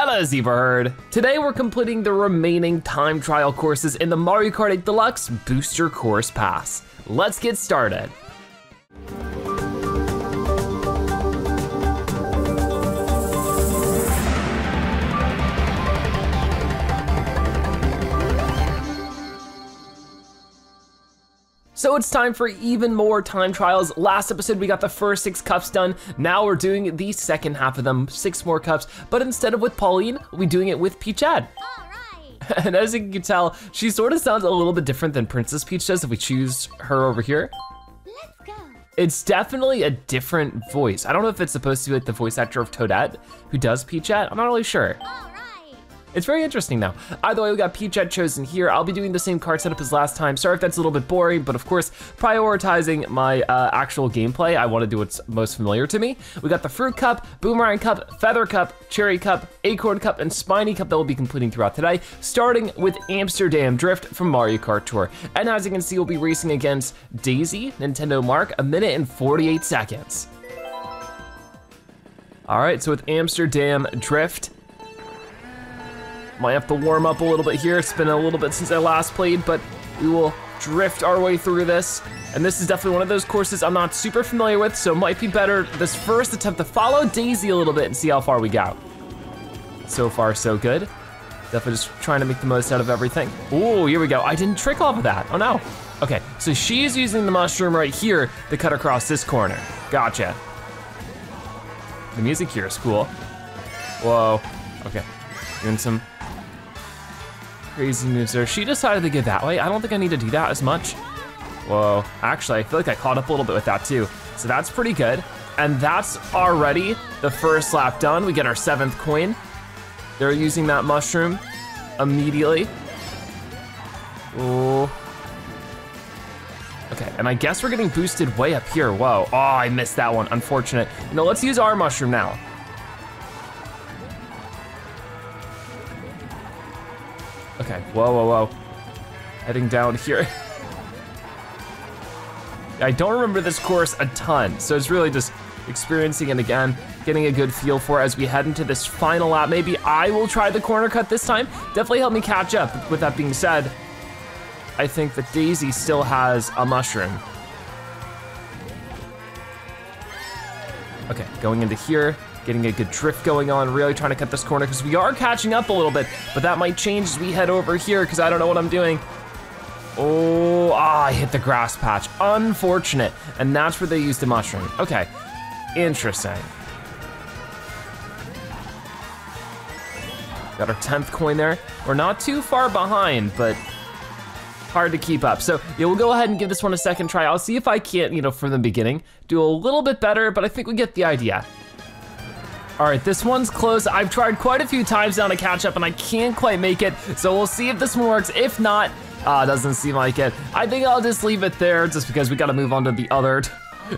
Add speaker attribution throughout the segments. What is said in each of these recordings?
Speaker 1: Hello Zebra Herd. Today we're completing the remaining time trial courses in the Mario Kart 8 Deluxe Booster Course Pass. Let's get started. So it's time for even more time trials. Last episode, we got the first six cups done. Now we're doing the second half of them, six more cups. But instead of with Pauline, we're doing it with Peachette. And as you can tell, she sort of sounds a little bit different than Princess Peach does if we choose her over here.
Speaker 2: Let's go.
Speaker 1: It's definitely a different voice. I don't know if it's supposed to be like the voice actor of Toadette, who does Peachette. I'm not really sure.
Speaker 2: Right.
Speaker 1: It's very interesting now. Either way, we got Peachette chosen here. I'll be doing the same card setup as last time. Sorry if that's a little bit boring, but of course, prioritizing my uh, actual gameplay, I wanna do what's most familiar to me. We got the Fruit Cup, Boomerang Cup, Feather Cup, Cherry Cup, Acorn Cup, and Spiny Cup that we'll be completing throughout today, starting with Amsterdam Drift from Mario Kart Tour. And as you can see, we'll be racing against Daisy, Nintendo Mark, a minute and 48 seconds. All right, so with Amsterdam Drift, might have to warm up a little bit here. It's been a little bit since I last played, but we will drift our way through this. And this is definitely one of those courses I'm not super familiar with, so it might be better this first attempt to follow Daisy a little bit and see how far we go. So far, so good. Definitely just trying to make the most out of everything. Ooh, here we go. I didn't trick off of that. Oh no. Okay, so she's using the mushroom right here to cut across this corner. Gotcha. The music here is cool. Whoa. Okay. Doing some crazy moves there. She decided to go that way. I don't think I need to do that as much. Whoa, actually, I feel like I caught up a little bit with that too. So that's pretty good. And that's already the first lap done. We get our seventh coin. They're using that mushroom immediately. Ooh. Okay, and I guess we're getting boosted way up here. Whoa, oh, I missed that one, unfortunate. You know, let's use our mushroom now. Okay, whoa, whoa, whoa. Heading down here. I don't remember this course a ton, so it's really just experiencing it again, getting a good feel for it as we head into this final lap. Maybe I will try the corner cut this time. Definitely help me catch up. With that being said, I think that Daisy still has a mushroom. Okay, going into here, getting a good drift going on, really trying to cut this corner because we are catching up a little bit, but that might change as we head over here because I don't know what I'm doing. Oh, ah, I hit the grass patch. Unfortunate. And that's where they used the mushroom. Okay, interesting. Got our 10th coin there. We're not too far behind, but hard to keep up. So yeah, we'll go ahead and give this one a second try. I'll see if I can't, you know, from the beginning, do a little bit better, but I think we get the idea. All right, this one's close. I've tried quite a few times now to catch up and I can't quite make it. So we'll see if this one works. If not, uh, doesn't seem like it. I think I'll just leave it there just because we gotta move on to the other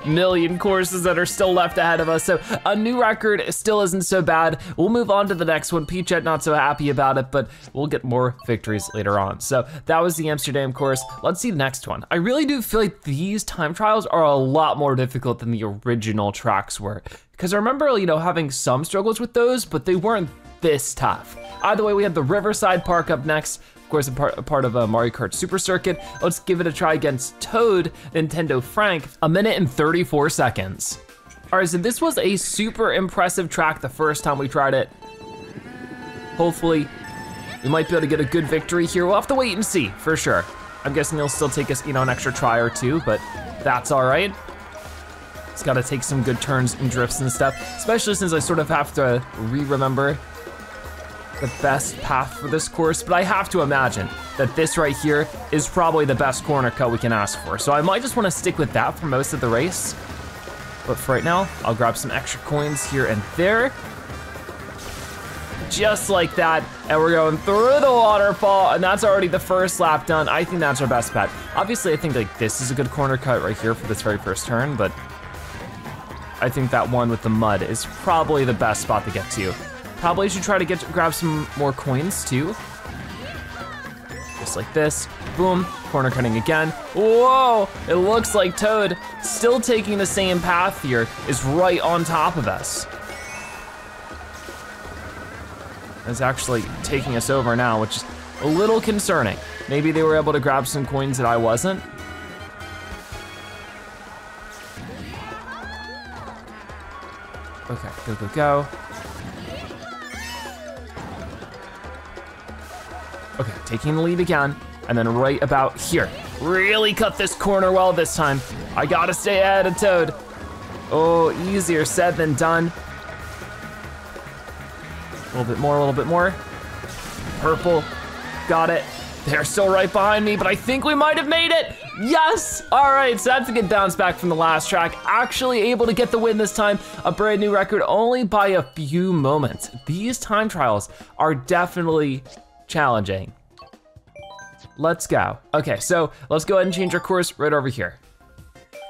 Speaker 1: million courses that are still left ahead of us. So a new record still isn't so bad. We'll move on to the next one. Peachette not so happy about it, but we'll get more victories later on. So that was the Amsterdam course. Let's see the next one. I really do feel like these time trials are a lot more difficult than the original tracks were. Because I remember, you know, having some struggles with those, but they weren't this tough. Either way, we have the Riverside Park up next. Course, a part, a part of a Mario Kart Super Circuit. Let's give it a try against Toad, Nintendo Frank, a minute and 34 seconds. All right, so this was a super impressive track the first time we tried it. Hopefully, we might be able to get a good victory here. We'll have to wait and see, for sure. I'm guessing it'll still take us, you know, an extra try or two, but that's all right. It's gotta take some good turns and drifts and stuff, especially since I sort of have to re-remember the best path for this course, but I have to imagine that this right here is probably the best corner cut we can ask for. So I might just wanna stick with that for most of the race. But for right now, I'll grab some extra coins here and there. Just like that, and we're going through the waterfall, and that's already the first lap done. I think that's our best bet. Obviously, I think like this is a good corner cut right here for this very first turn, but I think that one with the mud is probably the best spot to get to. Probably should try to get grab some more coins too. Just like this, boom, corner cutting again. Whoa, it looks like Toad, still taking the same path here, is right on top of us. is actually taking us over now, which is a little concerning. Maybe they were able to grab some coins that I wasn't. Okay, go, go, go. Taking the lead again, and then right about here. Really cut this corner well this time. I gotta stay ahead of Toad. Oh, easier said than done. A little bit more, a little bit more. Purple, got it. They're still right behind me, but I think we might have made it. Yes! All right, so that's a good bounce back from the last track. Actually able to get the win this time. A brand new record only by a few moments. These time trials are definitely challenging. Let's go. Okay, so let's go ahead and change our course right over here.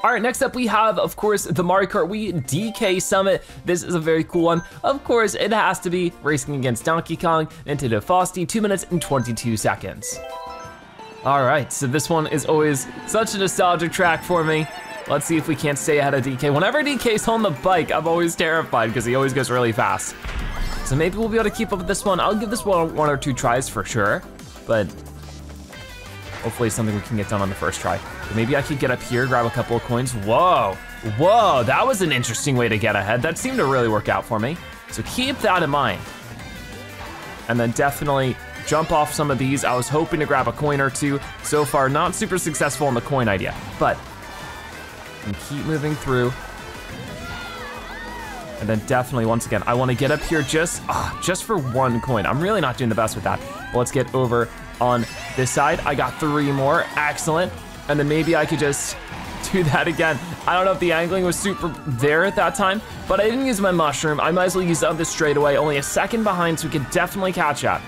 Speaker 1: All right, next up we have, of course, the Mario Kart Wii DK Summit. This is a very cool one. Of course, it has to be racing against Donkey Kong, Nintendo Frosty, two minutes and 22 seconds. All right, so this one is always such a nostalgic track for me. Let's see if we can't stay ahead of DK. Whenever DK's on the bike, I'm always terrified because he always goes really fast. So maybe we'll be able to keep up with this one. I'll give this one one or two tries for sure, but hopefully something we can get done on the first try. But maybe I could get up here, grab a couple of coins. Whoa, whoa, that was an interesting way to get ahead. That seemed to really work out for me. So keep that in mind. And then definitely jump off some of these. I was hoping to grab a coin or two. So far, not super successful in the coin idea, but keep moving through. And then definitely, once again, I wanna get up here just, ah, just for one coin. I'm really not doing the best with that. But let's get over on this side. I got three more, excellent. And then maybe I could just do that again. I don't know if the angling was super there at that time, but I didn't use my mushroom. I might as well use the straight away. Only a second behind, so we could definitely catch up.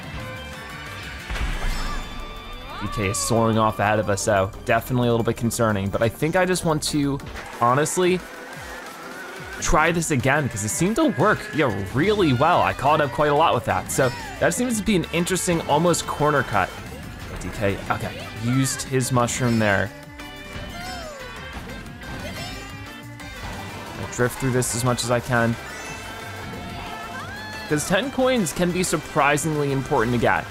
Speaker 1: DK is soaring off ahead of us, so definitely a little bit concerning. But I think I just want to, honestly, try this again because it seemed to work, yeah, really well. I caught up quite a lot with that. So that seems to be an interesting, almost corner cut. DK, okay, used his mushroom there. I'll drift through this as much as I can. Because 10 coins can be surprisingly important to get.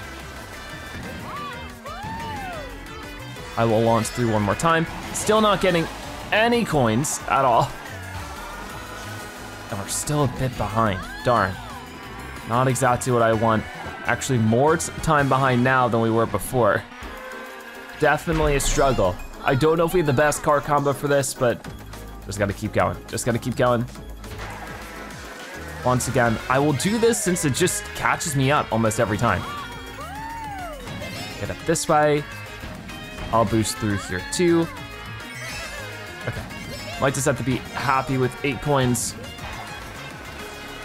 Speaker 1: I will launch through one more time. Still not getting any coins at all. And we're still a bit behind, darn. Not exactly what I want. Actually more time behind now than we were before. Definitely a struggle. I don't know if we have the best car combo for this, but just gotta keep going. Just gotta keep going. Once again, I will do this since it just catches me up almost every time. Get up this way, I'll boost through here too. Okay, might just have to be happy with eight coins.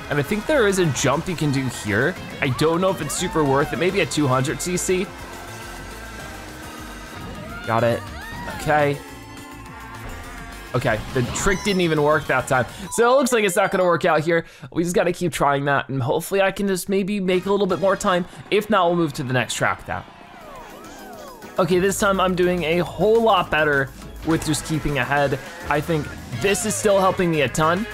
Speaker 1: And I think there is a jump you can do here. I don't know if it's super worth it, maybe a 200 cc. Got it, okay. Okay, the trick didn't even work that time. So it looks like it's not gonna work out here. We just gotta keep trying that and hopefully I can just maybe make a little bit more time. If not, we'll move to the next track now. Okay, this time I'm doing a whole lot better with just keeping ahead. I think this is still helping me a ton.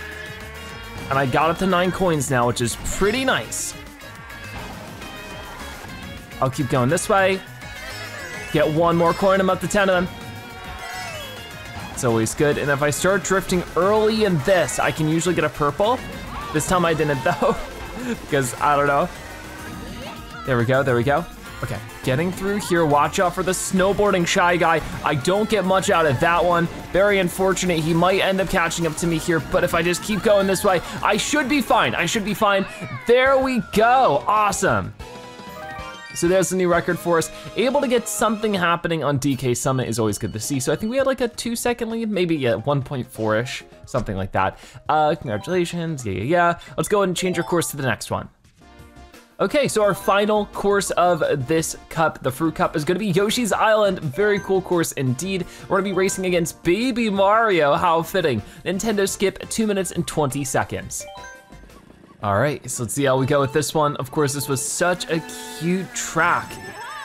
Speaker 1: And I got up to nine coins now, which is pretty nice. I'll keep going this way. Get one more coin, I'm up to 10 of them. It's always good. And if I start drifting early in this, I can usually get a purple. This time I didn't though, because I don't know. There we go, there we go. Okay, getting through here. Watch out for the snowboarding shy guy. I don't get much out of that one. Very unfortunate. He might end up catching up to me here, but if I just keep going this way, I should be fine. I should be fine. There we go. Awesome. So there's a new record for us. Able to get something happening on DK Summit is always good to see. So I think we had like a two second lead, maybe yeah, 1.4-ish, something like that. Uh, congratulations, yeah, yeah, yeah. Let's go ahead and change our course to the next one. Okay, so our final course of this cup, the Fruit Cup, is gonna be Yoshi's Island. Very cool course indeed. We're gonna be racing against Baby Mario, how fitting. Nintendo skip, two minutes and 20 seconds. All right, so let's see how we go with this one. Of course, this was such a cute track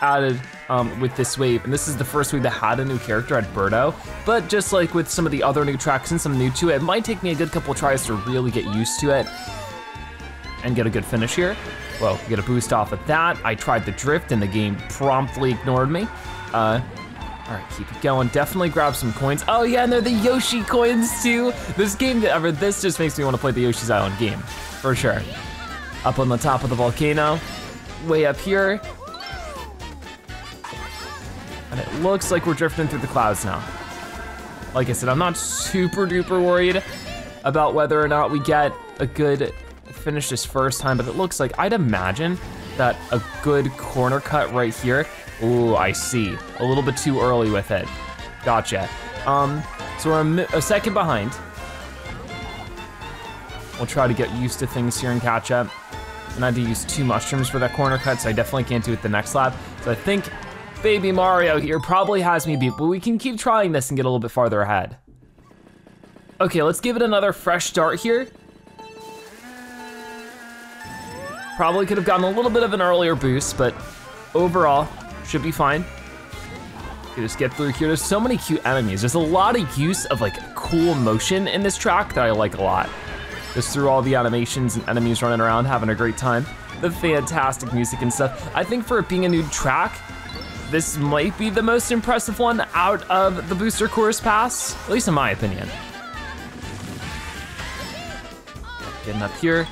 Speaker 1: added um, with this wave, and this is the first wave that had a new character at Birdo, but just like with some of the other new tracks and some new to it, it might take me a good couple tries to really get used to it and get a good finish here. Well, get a boost off of that. I tried the drift and the game promptly ignored me. Uh, all right, keep it going. Definitely grab some coins. Oh yeah, and they're the Yoshi coins too. This game, ever this just makes me want to play the Yoshi's Island game, for sure. Up on the top of the volcano, way up here. And it looks like we're drifting through the clouds now. Like I said, I'm not super duper worried about whether or not we get a good finish his first time, but it looks like I'd imagine that a good corner cut right here. Ooh, I see. A little bit too early with it. Gotcha. Um, so we're a, a second behind. We'll try to get used to things here and catch up. And I had to use two mushrooms for that corner cut, so I definitely can't do it the next lap. So I think Baby Mario here probably has me beat, but we can keep trying this and get a little bit farther ahead. Okay, let's give it another fresh start here. Probably could have gotten a little bit of an earlier boost, but overall, should be fine. Just get through here. There's so many cute enemies. There's a lot of use of like cool motion in this track that I like a lot. Just through all the animations and enemies running around, having a great time. The fantastic music and stuff. I think for it being a new track, this might be the most impressive one out of the Booster Course Pass, at least in my opinion. Getting up here,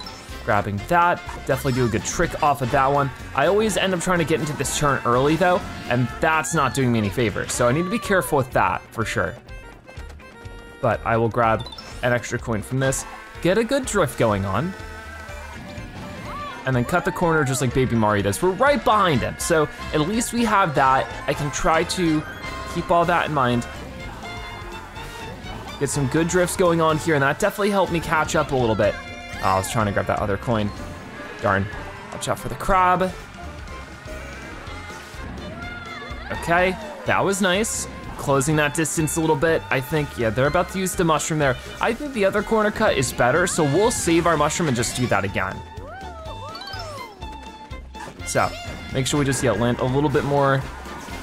Speaker 1: grabbing that. Definitely do a good trick off of that one. I always end up trying to get into this turn early though, and that's not doing me any favors. So I need to be careful with that for sure. But I will grab an extra coin from this, get a good drift going on, and then cut the corner just like Baby Mario does. We're right behind him, so at least we have that. I can try to keep all that in mind. Get some good drifts going on here, and that definitely helped me catch up a little bit. Oh, I was trying to grab that other coin. Darn. Watch out for the crab. Okay, that was nice. Closing that distance a little bit. I think, yeah, they're about to use the mushroom there. I think the other corner cut is better, so we'll save our mushroom and just do that again. So, make sure we just, yeah, land a little bit more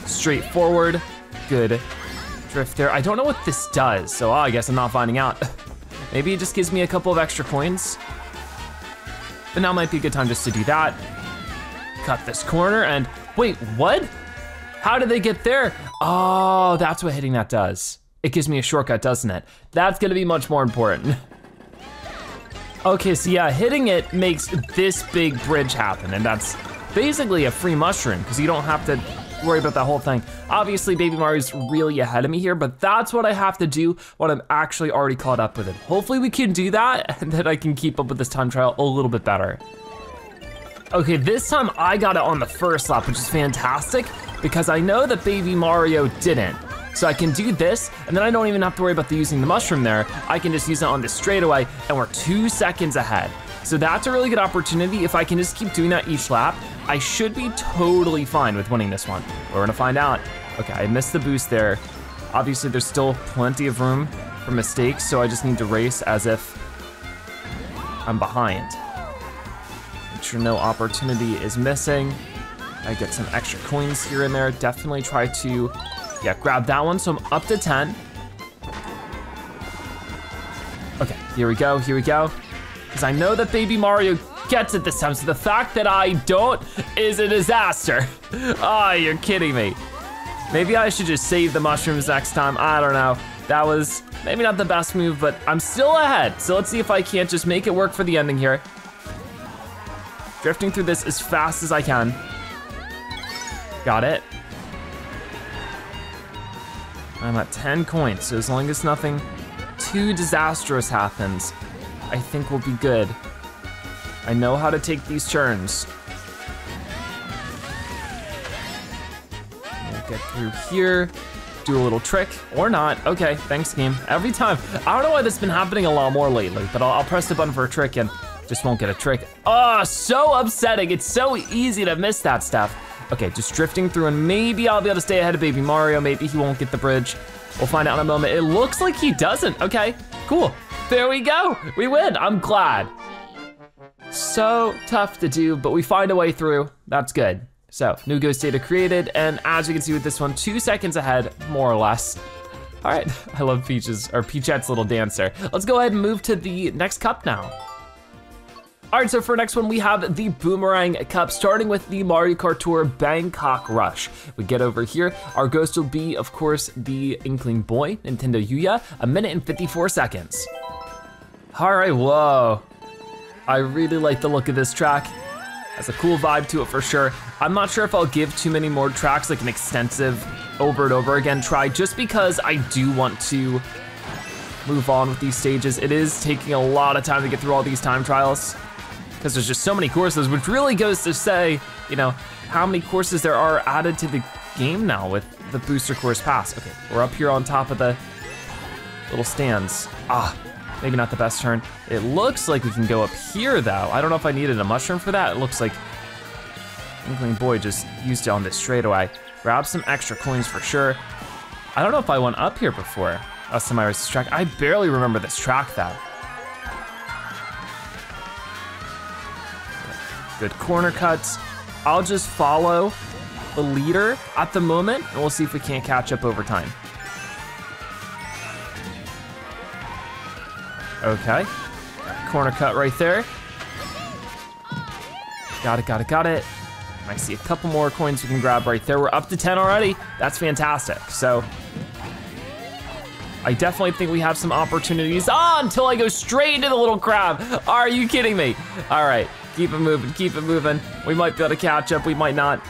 Speaker 1: straightforward. Good drift there. I don't know what this does, so oh, I guess I'm not finding out. Maybe it just gives me a couple of extra coins. But now might be a good time just to do that. Cut this corner and, wait, what? How did they get there? Oh, that's what hitting that does. It gives me a shortcut, doesn't it? That's gonna be much more important. okay, so yeah, hitting it makes this big bridge happen, and that's basically a free mushroom, because you don't have to worry about that whole thing. Obviously, Baby Mario's really ahead of me here, but that's what I have to do when I'm actually already caught up with it. Hopefully we can do that, and then I can keep up with this time trial a little bit better. Okay, this time I got it on the first lap, which is fantastic, because I know that Baby Mario didn't. So I can do this, and then I don't even have to worry about the using the mushroom there. I can just use it on this straightaway, and we're two seconds ahead. So that's a really good opportunity. If I can just keep doing that each lap, I should be totally fine with winning this one. We're gonna find out. Okay, I missed the boost there. Obviously, there's still plenty of room for mistakes, so I just need to race as if I'm behind. Make sure no opportunity is missing. I get some extra coins here and there. Definitely try to, yeah, grab that one. So I'm up to 10. Okay, here we go, here we go. Because I know that Baby Mario gets it this time, so the fact that I don't is a disaster. Ah, oh, you're kidding me. Maybe I should just save the mushrooms next time, I don't know. That was maybe not the best move, but I'm still ahead. So let's see if I can't just make it work for the ending here. Drifting through this as fast as I can. Got it. I'm at 10 coins, so as long as nothing too disastrous happens, I think we'll be good. I know how to take these turns. We'll get through here, do a little trick, or not. Okay, thanks game. Every time, I don't know why this has been happening a lot more lately, but I'll, I'll press the button for a trick and just won't get a trick. Oh, so upsetting. It's so easy to miss that stuff. Okay, just drifting through and maybe I'll be able to stay ahead of Baby Mario. Maybe he won't get the bridge. We'll find out in a moment. It looks like he doesn't. Okay, cool. There we go. We win. I'm glad. So tough to do, but we find a way through. That's good. So, new ghost data created, and as you can see with this one, two seconds ahead, more or less. All right, I love Peach's, or Peachette's little dancer. Let's go ahead and move to the next cup now. All right, so for next one, we have the Boomerang Cup, starting with the Mario Kart Tour Bangkok Rush. We get over here, our ghost will be, of course, the Inkling Boy, Nintendo Yuya, a minute and 54 seconds. All right, whoa. I really like the look of this track. Has a cool vibe to it for sure. I'm not sure if I'll give too many more tracks, like an extensive over and over again try, just because I do want to move on with these stages. It is taking a lot of time to get through all these time trials because there's just so many courses, which really goes to say, you know, how many courses there are added to the game now with the booster course pass. Okay, we're up here on top of the little stands. Ah, maybe not the best turn. It looks like we can go up here though. I don't know if I needed a mushroom for that. It looks like Inkling Boy just used it on this straightaway. Grab some extra coins for sure. I don't know if I went up here before. Us to my race track. I barely remember this track though. Good corner cuts. I'll just follow the leader at the moment and we'll see if we can't catch up over time. Okay, corner cut right there. Got it, got it, got it. I see a couple more coins we can grab right there. We're up to 10 already. That's fantastic. So I definitely think we have some opportunities. Ah, until I go straight into the little crab. Are you kidding me? All right, keep it moving, keep it moving. We might be able to catch up, we might not.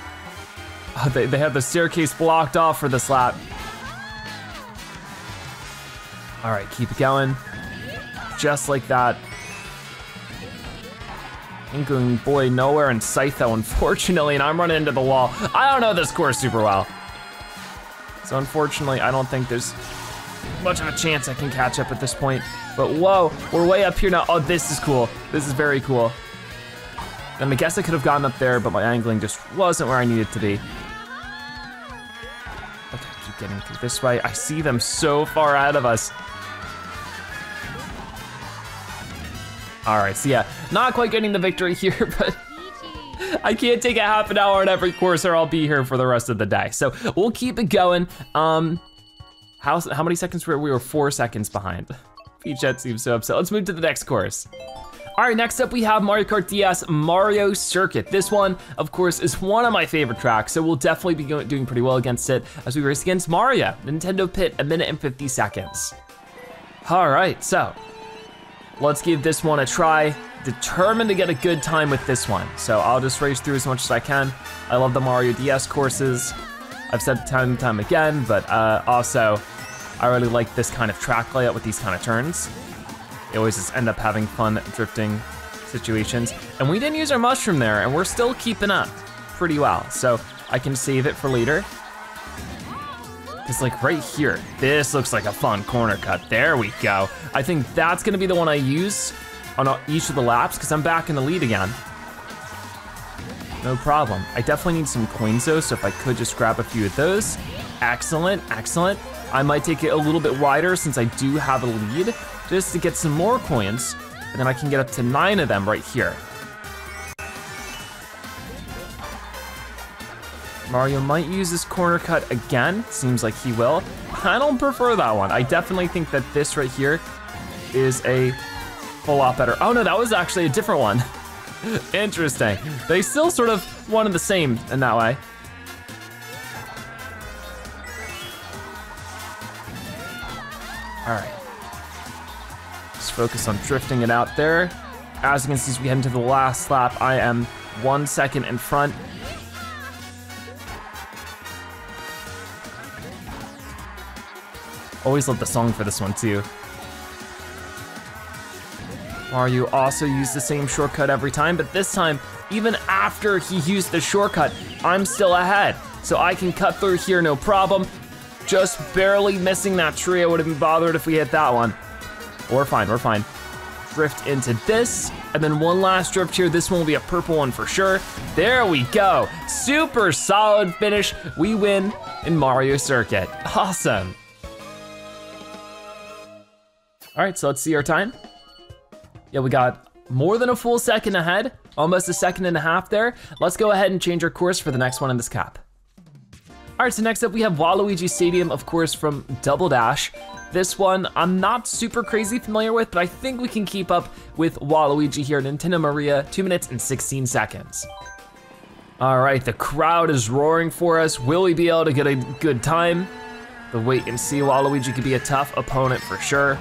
Speaker 1: Oh, they, they have the staircase blocked off for this lap. All right, keep it going. Just like that. Inkling boy nowhere in sight though, unfortunately, and I'm running into the wall. I don't know this course super well. So unfortunately, I don't think there's much of a chance I can catch up at this point. But whoa, we're way up here now. Oh, this is cool. This is very cool. And I guess I could have gotten up there, but my angling just wasn't where I needed to be. Okay, keep getting through this way. I see them so far out of us. All right, so yeah, not quite getting the victory here, but I can't take a half an hour on every course or I'll be here for the rest of the day. So we'll keep it going. Um, how, how many seconds were we? were four seconds behind. Peachette seems so upset. Let's move to the next course. All right, next up we have Mario Kart DS Mario Circuit. This one, of course, is one of my favorite tracks, so we'll definitely be doing pretty well against it as we race against Mario, Nintendo Pit, a minute and 50 seconds. All right, so let's give this one a try. Determined to get a good time with this one, so I'll just race through as much as I can. I love the Mario DS courses. I've said time and time again, but uh, also I really like this kind of track layout with these kind of turns. You always just end up having fun drifting situations. And we didn't use our mushroom there, and we're still keeping up pretty well. So I can save it for later. Like right here, this looks like a fun corner cut. There we go. I think that's gonna be the one I use on each of the laps, because I'm back in the lead again. No problem. I definitely need some coins though, so if I could just grab a few of those. Excellent, excellent. I might take it a little bit wider since I do have a lead, just to get some more coins, and then I can get up to nine of them right here. Mario might use this corner cut again, seems like he will. I don't prefer that one. I definitely think that this right here is a whole lot better. Oh no, that was actually a different one. Interesting. They still sort of one and the same in that way. All right. Just focus on drifting it out there. As you can see, as we head into the last lap, I am one second in front. Always love the song for this one too. Mario also used the same shortcut every time, but this time, even after he used the shortcut, I'm still ahead. So I can cut through here no problem. Just barely missing that tree. I would have been bothered if we hit that one. We're fine, we're fine. Drift into this, and then one last drift here. This one will be a purple one for sure. There we go. Super solid finish. We win in Mario Circuit. Awesome. All right, so let's see our time. Yeah, we got more than a full second ahead, almost a second and a half there. Let's go ahead and change our course for the next one in this cap. All right, so next up we have Waluigi Stadium, of course, from Double Dash. This one I'm not super crazy familiar with, but I think we can keep up with Waluigi here, Nintendo Maria, two minutes and 16 seconds. All right, the crowd is roaring for us. Will we be able to get a good time? The wait and see Waluigi could be a tough opponent for sure.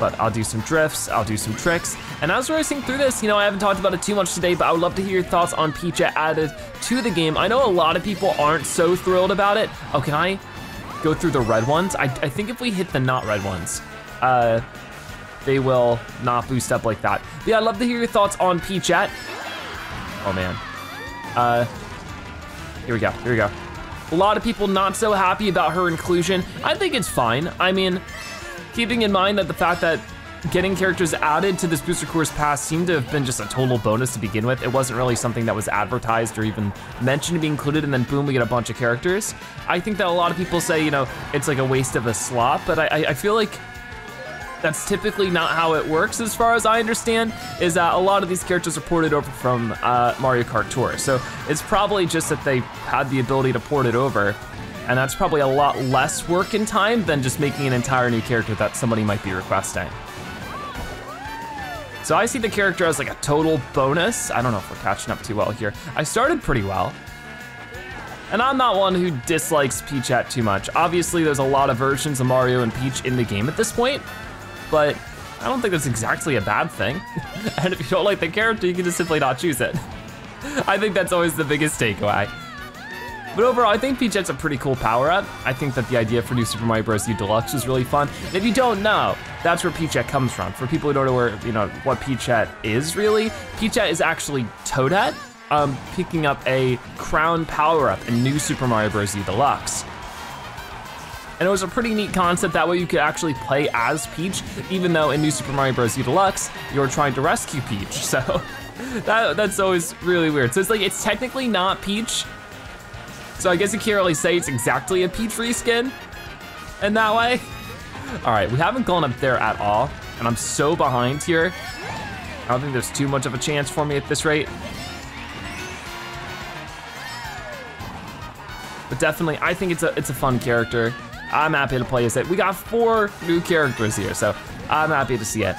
Speaker 1: But I'll do some drifts, I'll do some tricks. And as we're racing through this, you know, I haven't talked about it too much today, but I would love to hear your thoughts on Peach added to the game. I know a lot of people aren't so thrilled about it. Oh, can I go through the red ones? I, I think if we hit the not red ones, uh, they will not boost up like that. But yeah, I'd love to hear your thoughts on Peachette. Oh man. Uh, here we go, here we go. A lot of people not so happy about her inclusion. I think it's fine. I mean, keeping in mind that the fact that getting characters added to this booster course pass seemed to have been just a total bonus to begin with. It wasn't really something that was advertised or even mentioned to be included and then boom, we get a bunch of characters. I think that a lot of people say, you know, it's like a waste of a slot, but I, I feel like that's typically not how it works as far as I understand, is that a lot of these characters are ported over from uh, Mario Kart Tour. So it's probably just that they had the ability to port it over, and that's probably a lot less work and time than just making an entire new character that somebody might be requesting. So I see the character as like a total bonus. I don't know if we're catching up too well here. I started pretty well. And I'm not one who dislikes Peachette too much. Obviously, there's a lot of versions of Mario and Peach in the game at this point, but I don't think that's exactly a bad thing. and if you don't like the character, you can just simply not choose it. I think that's always the biggest takeaway. But overall, I think Peachette's a pretty cool power up. I think that the idea for New Super Mario Bros. U Deluxe is really fun. And if you don't know, that's where Peachette comes from. For people who don't know where, you know, what Peachette is really, Peachette is actually Toadette, um, picking up a crown power up in New Super Mario Bros. U Deluxe. And it was a pretty neat concept. That way you could actually play as Peach, even though in New Super Mario Bros. U Deluxe, you're trying to rescue Peach. So that, that's always really weird. So it's like, it's technically not Peach. So I guess you can't really say it's exactly a Peach skin in that way. All right, we haven't gone up there at all. And I'm so behind here. I don't think there's too much of a chance for me at this rate. But definitely, I think it's a it's a fun character. I'm happy to play as it. We got four new characters here, so I'm happy to see it.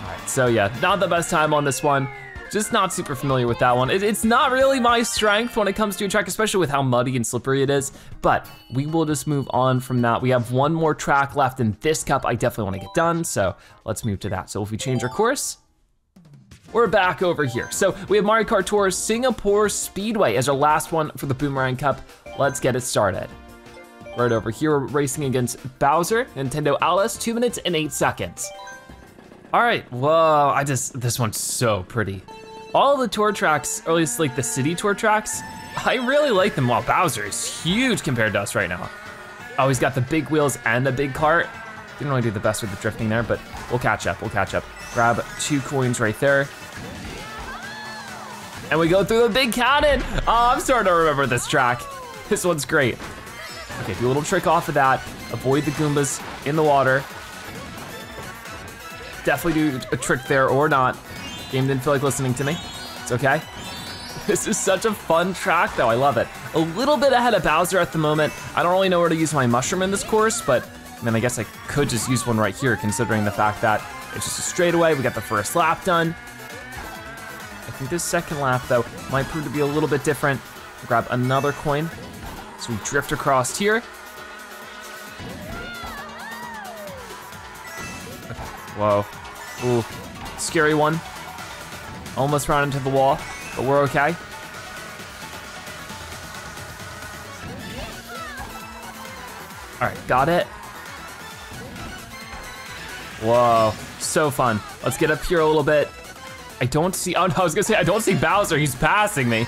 Speaker 1: All right, so yeah, not the best time on this one. Just not super familiar with that one. It, it's not really my strength when it comes to a track, especially with how muddy and slippery it is, but we will just move on from that. We have one more track left in this cup I definitely wanna get done, so let's move to that. So if we change our course, we're back over here. So we have Mario Kart Tour Singapore Speedway as our last one for the Boomerang Cup. Let's get it started. Right over here, we're racing against Bowser, Nintendo Alice, two minutes and eight seconds. All right, whoa, I just, this one's so pretty. All the tour tracks, or at least like the city tour tracks, I really like them. While Bowser is huge compared to us right now. Oh, he's got the big wheels and the big cart. Didn't really do the best with the drifting there, but we'll catch up, we'll catch up. Grab two coins right there. And we go through the big cannon. Oh, I'm starting to remember this track. This one's great. Okay, do a little trick off of that. Avoid the Goombas in the water. Definitely do a trick there or not. Game didn't feel like listening to me. It's okay. This is such a fun track though, I love it. A little bit ahead of Bowser at the moment. I don't really know where to use my mushroom in this course, but I mean, I guess I could just use one right here considering the fact that it's just a straightaway. We got the first lap done. I think this second lap though might prove to be a little bit different. Grab another coin. So we drift across here. Whoa. Ooh. Scary one. Almost ran into the wall, but we're okay. All right, got it. Whoa, so fun. Let's get up here a little bit. I don't see, oh no, I was gonna say, I don't see Bowser, he's passing me.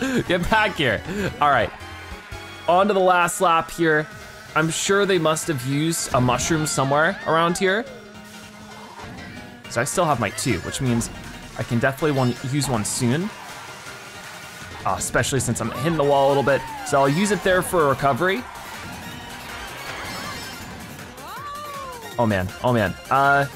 Speaker 1: Get back here. All right, on to the last lap here. I'm sure they must have used a mushroom somewhere around here. So I still have my two, which means I can definitely use one soon. Uh, especially since I'm hitting the wall a little bit. So I'll use it there for a recovery. Oh man, oh man. Uh,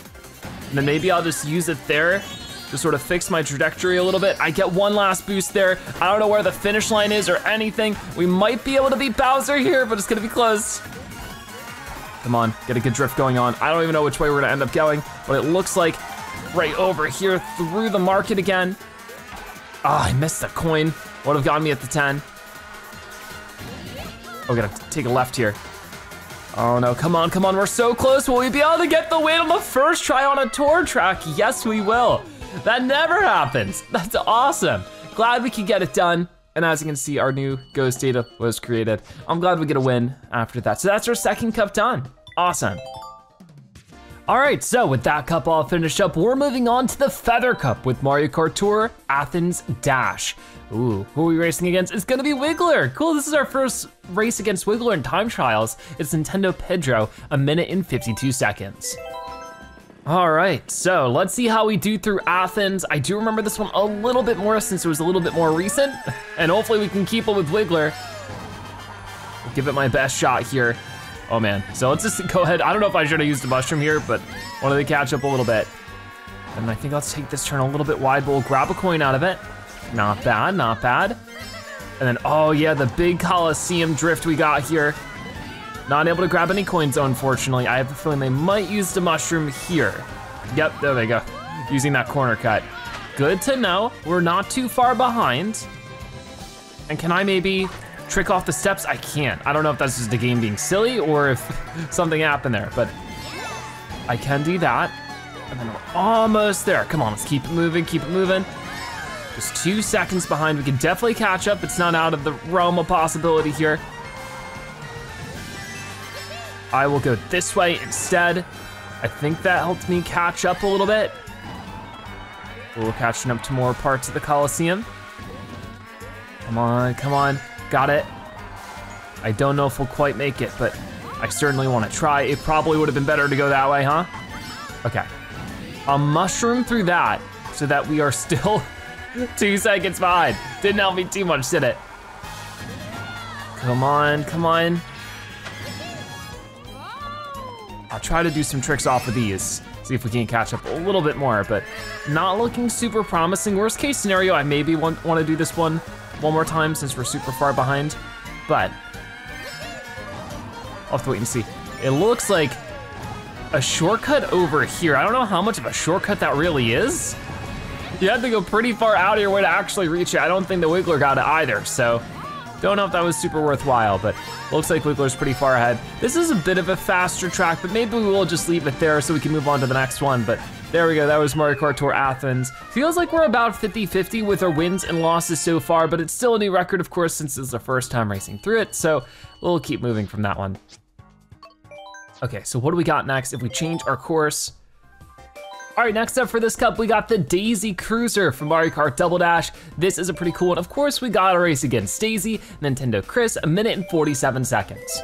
Speaker 1: then maybe I'll just use it there to sort of fix my trajectory a little bit. I get one last boost there. I don't know where the finish line is or anything. We might be able to beat Bowser here, but it's gonna be close. Come on, get a good drift going on. I don't even know which way we're gonna end up going, but it looks like right over here through the market again. Ah, oh, I missed the coin. Would have gotten me at the 10. Oh, gotta take a left here. Oh no, come on, come on, we're so close. Will we be able to get the win on the first try on a tour track? Yes, we will. That never happens. That's awesome. Glad we could get it done. And as you can see, our new ghost data was created. I'm glad we get a win after that. So that's our second cup done. Awesome. All right, so with that cup all finished up, we're moving on to the Feather Cup with Mario Kart Tour Athens Dash. Ooh, who are we racing against? It's gonna be Wiggler. Cool, this is our first race against Wiggler in time trials. It's Nintendo Pedro, a minute and 52 seconds. All right, so let's see how we do through Athens. I do remember this one a little bit more since it was a little bit more recent, and hopefully we can keep it with Wiggler. Give it my best shot here. Oh man, so let's just go ahead. I don't know if I should have used a mushroom here, but wanted to catch up a little bit. And I think let's take this turn a little bit wide, but we'll grab a coin out of it. Not bad, not bad. And then, oh yeah, the big Coliseum drift we got here. Not able to grab any coins, unfortunately. I have a feeling they might use the mushroom here. Yep, there they go. Using that corner cut. Good to know. We're not too far behind. And can I maybe trick off the steps, I can't. I don't know if that's just the game being silly or if something happened there, but I can do that. And then we're almost there. Come on, let's keep it moving, keep it moving. Just two seconds behind. We can definitely catch up. It's not out of the realm of possibility here. I will go this way instead. I think that helped me catch up a little bit. We're catching up to more parts of the Coliseum. Come on, come on. Got it. I don't know if we'll quite make it, but I certainly want to try. It probably would have been better to go that way, huh? Okay. A mushroom through that so that we are still two seconds behind. Didn't help me too much, did it? Come on, come on. I'll try to do some tricks off of these. See if we can catch up a little bit more, but not looking super promising. Worst case scenario, I maybe want, want to do this one one more time since we're super far behind, but I'll have to wait and see. It looks like a shortcut over here. I don't know how much of a shortcut that really is. You have to go pretty far out of your way to actually reach it. I don't think the Wiggler got it either, so don't know if that was super worthwhile, but looks like Wiggler's pretty far ahead. This is a bit of a faster track, but maybe we will just leave it there so we can move on to the next one, but there we go, that was Mario Kart Tour Athens. Feels like we're about 50-50 with our wins and losses so far, but it's still a new record, of course, since it's the first time racing through it, so we'll keep moving from that one. Okay, so what do we got next if we change our course? All right, next up for this cup, we got the Daisy Cruiser from Mario Kart Double Dash. This is a pretty cool one. Of course, we got a race against Daisy, Nintendo Chris, a minute and 47 seconds.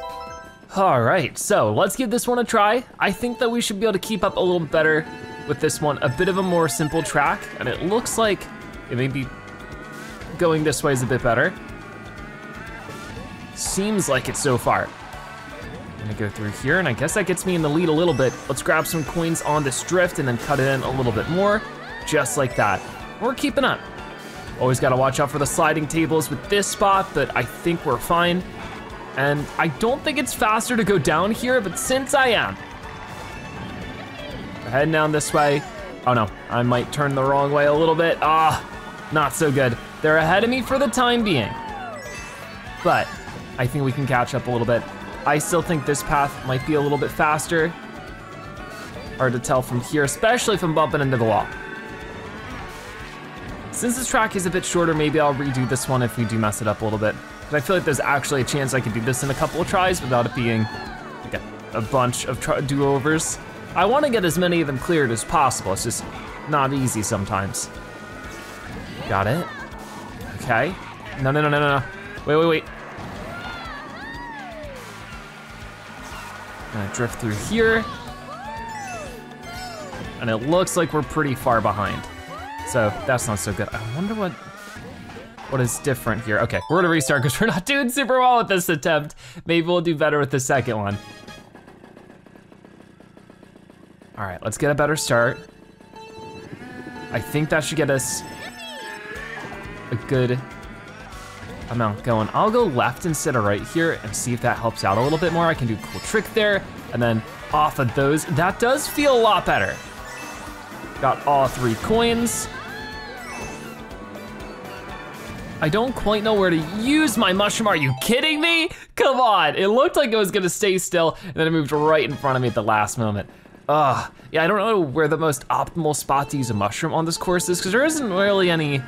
Speaker 1: All right, so let's give this one a try. I think that we should be able to keep up a little better with this one, a bit of a more simple track, and it looks like it may be going this way is a bit better. Seems like it so far. Gonna go through here, and I guess that gets me in the lead a little bit. Let's grab some coins on this drift and then cut it in a little bit more, just like that. We're keeping up. Always gotta watch out for the sliding tables with this spot, but I think we're fine. And I don't think it's faster to go down here, but since I am, heading down this way. Oh no, I might turn the wrong way a little bit. Ah, not so good. They're ahead of me for the time being. But I think we can catch up a little bit. I still think this path might be a little bit faster. Hard to tell from here, especially if I'm bumping into the wall. Since this track is a bit shorter, maybe I'll redo this one if we do mess it up a little bit. But I feel like there's actually a chance I could do this in a couple of tries without it being like a, a bunch of do-overs. I want to get as many of them cleared as possible. It's just not easy sometimes. Got it. Okay. No, no, no, no, no, no. Wait, wait, wait. Gonna drift through here. And it looks like we're pretty far behind. So that's not so good. I wonder what what is different here. Okay, we're gonna restart because we're not doing super well with this attempt. Maybe we'll do better with the second one. All right, let's get a better start. I think that should get us a good amount going. I'll go left instead of right here and see if that helps out a little bit more. I can do a cool trick there, and then off of those, that does feel a lot better. Got all three coins. I don't quite know where to use my mushroom. Are you kidding me? Come on, it looked like it was gonna stay still, and then it moved right in front of me at the last moment. Ugh, yeah, I don't know where the most optimal spot to use a mushroom on this course is, because there isn't really any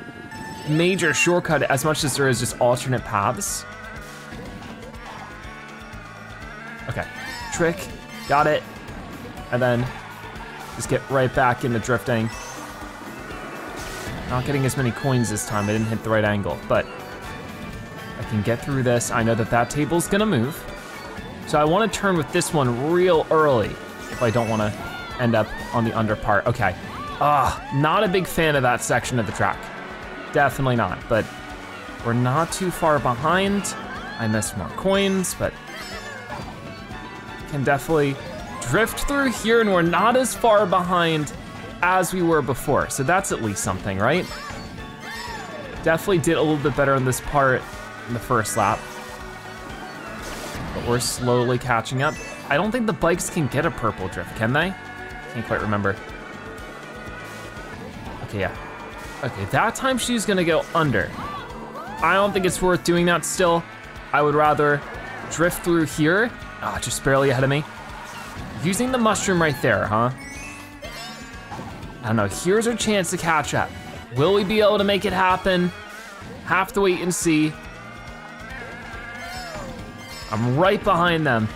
Speaker 1: major shortcut as much as there is just alternate paths. Okay, trick, got it. And then just get right back into drifting. Not getting as many coins this time, I didn't hit the right angle, but I can get through this. I know that that table's gonna move. So I wanna turn with this one real early if I don't wanna end up on the under part. Okay, ah, not a big fan of that section of the track. Definitely not, but we're not too far behind. I missed more coins, but can definitely drift through here and we're not as far behind as we were before. So that's at least something, right? Definitely did a little bit better on this part in the first lap. But we're slowly catching up. I don't think the bikes can get a purple drift, can they? Can't quite remember. Okay, yeah, Okay, that time she's gonna go under. I don't think it's worth doing that still. I would rather drift through here. Ah, oh, just barely ahead of me. Using the mushroom right there, huh? I don't know, here's our chance to catch up. Will we be able to make it happen? Have to wait and see. I'm right behind them.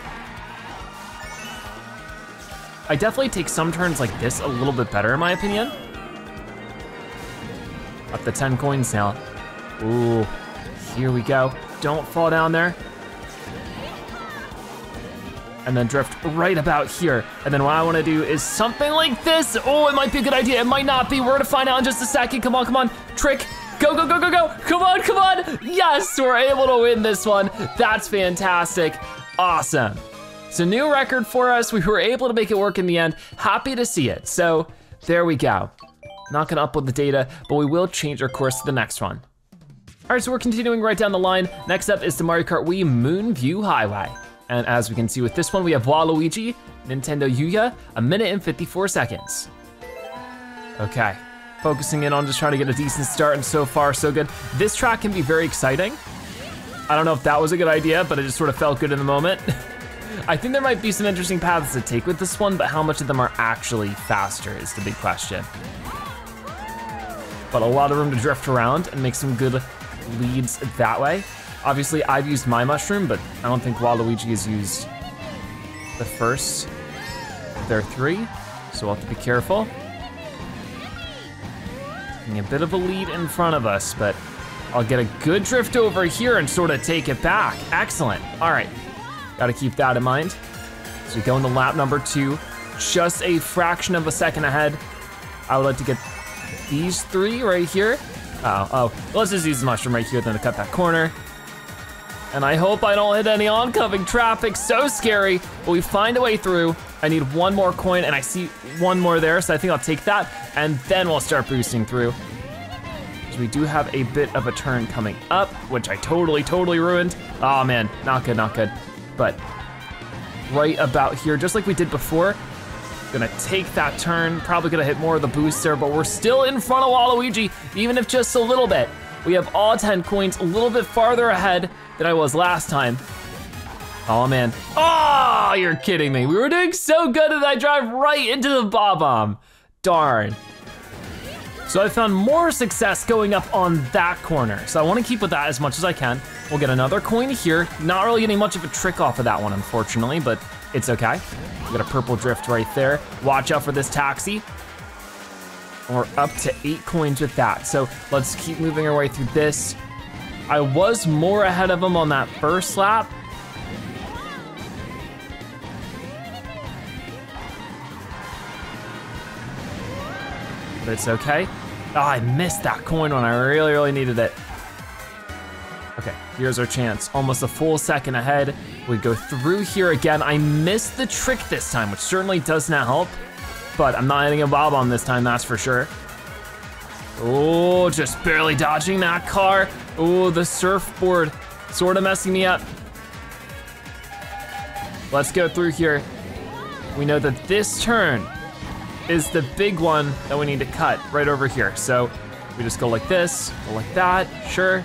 Speaker 1: I definitely take some turns like this a little bit better in my opinion. Up the 10 coins now. Ooh, here we go. Don't fall down there. And then drift right about here. And then what I wanna do is something like this. Oh, it might be a good idea, it might not be. We're gonna find out in just a second. Come on, come on, trick. Go, go, go, go, go. Come on, come on. Yes, we're able to win this one. That's fantastic. Awesome. It's a new record for us. We were able to make it work in the end. Happy to see it. So there we go. Not gonna upload the data, but we will change our course to the next one. All right, so we're continuing right down the line. Next up is the Mario Kart Wii Moonview Highway. And as we can see with this one, we have Waluigi, Nintendo Yuya, a minute and 54 seconds. Okay, focusing in on just trying to get a decent start, and so far, so good. This track can be very exciting. I don't know if that was a good idea, but it just sort of felt good in the moment. I think there might be some interesting paths to take with this one, but how much of them are actually faster is the big question but a lot of room to drift around and make some good leads that way. Obviously, I've used my mushroom, but I don't think Waluigi has used the first. There are three, so we'll have to be careful. Taking a bit of a lead in front of us, but I'll get a good drift over here and sort of take it back. Excellent. All right, gotta keep that in mind. So we go into lap number two, just a fraction of a second ahead. I would like to get these three right here. Oh, oh, let's just use the mushroom right here then to cut that corner. And I hope I don't hit any oncoming traffic, so scary, but we find a way through. I need one more coin and I see one more there, so I think I'll take that and then we'll start boosting through. So we do have a bit of a turn coming up, which I totally, totally ruined. Oh man, not good, not good. But right about here, just like we did before, Gonna take that turn, probably gonna hit more of the booster, but we're still in front of Waluigi, even if just a little bit. We have all 10 coins, a little bit farther ahead than I was last time. Oh man, oh, you're kidding me. We were doing so good and I drive right into the Bob-omb. Darn. So I found more success going up on that corner. So I wanna keep with that as much as I can. We'll get another coin here. Not really getting much of a trick off of that one, unfortunately, but it's okay. We got a purple drift right there. Watch out for this taxi. we're up to eight coins with that. So let's keep moving our way through this. I was more ahead of him on that first lap. But it's okay. Oh, I missed that coin when I really, really needed it. Okay, here's our chance. Almost a full second ahead. We go through here again. I missed the trick this time, which certainly does not help, but I'm not hitting a bob-omb this time, that's for sure. Oh, just barely dodging that car. Oh, the surfboard sort of messing me up. Let's go through here. We know that this turn is the big one that we need to cut right over here. So we just go like this, go like that, sure.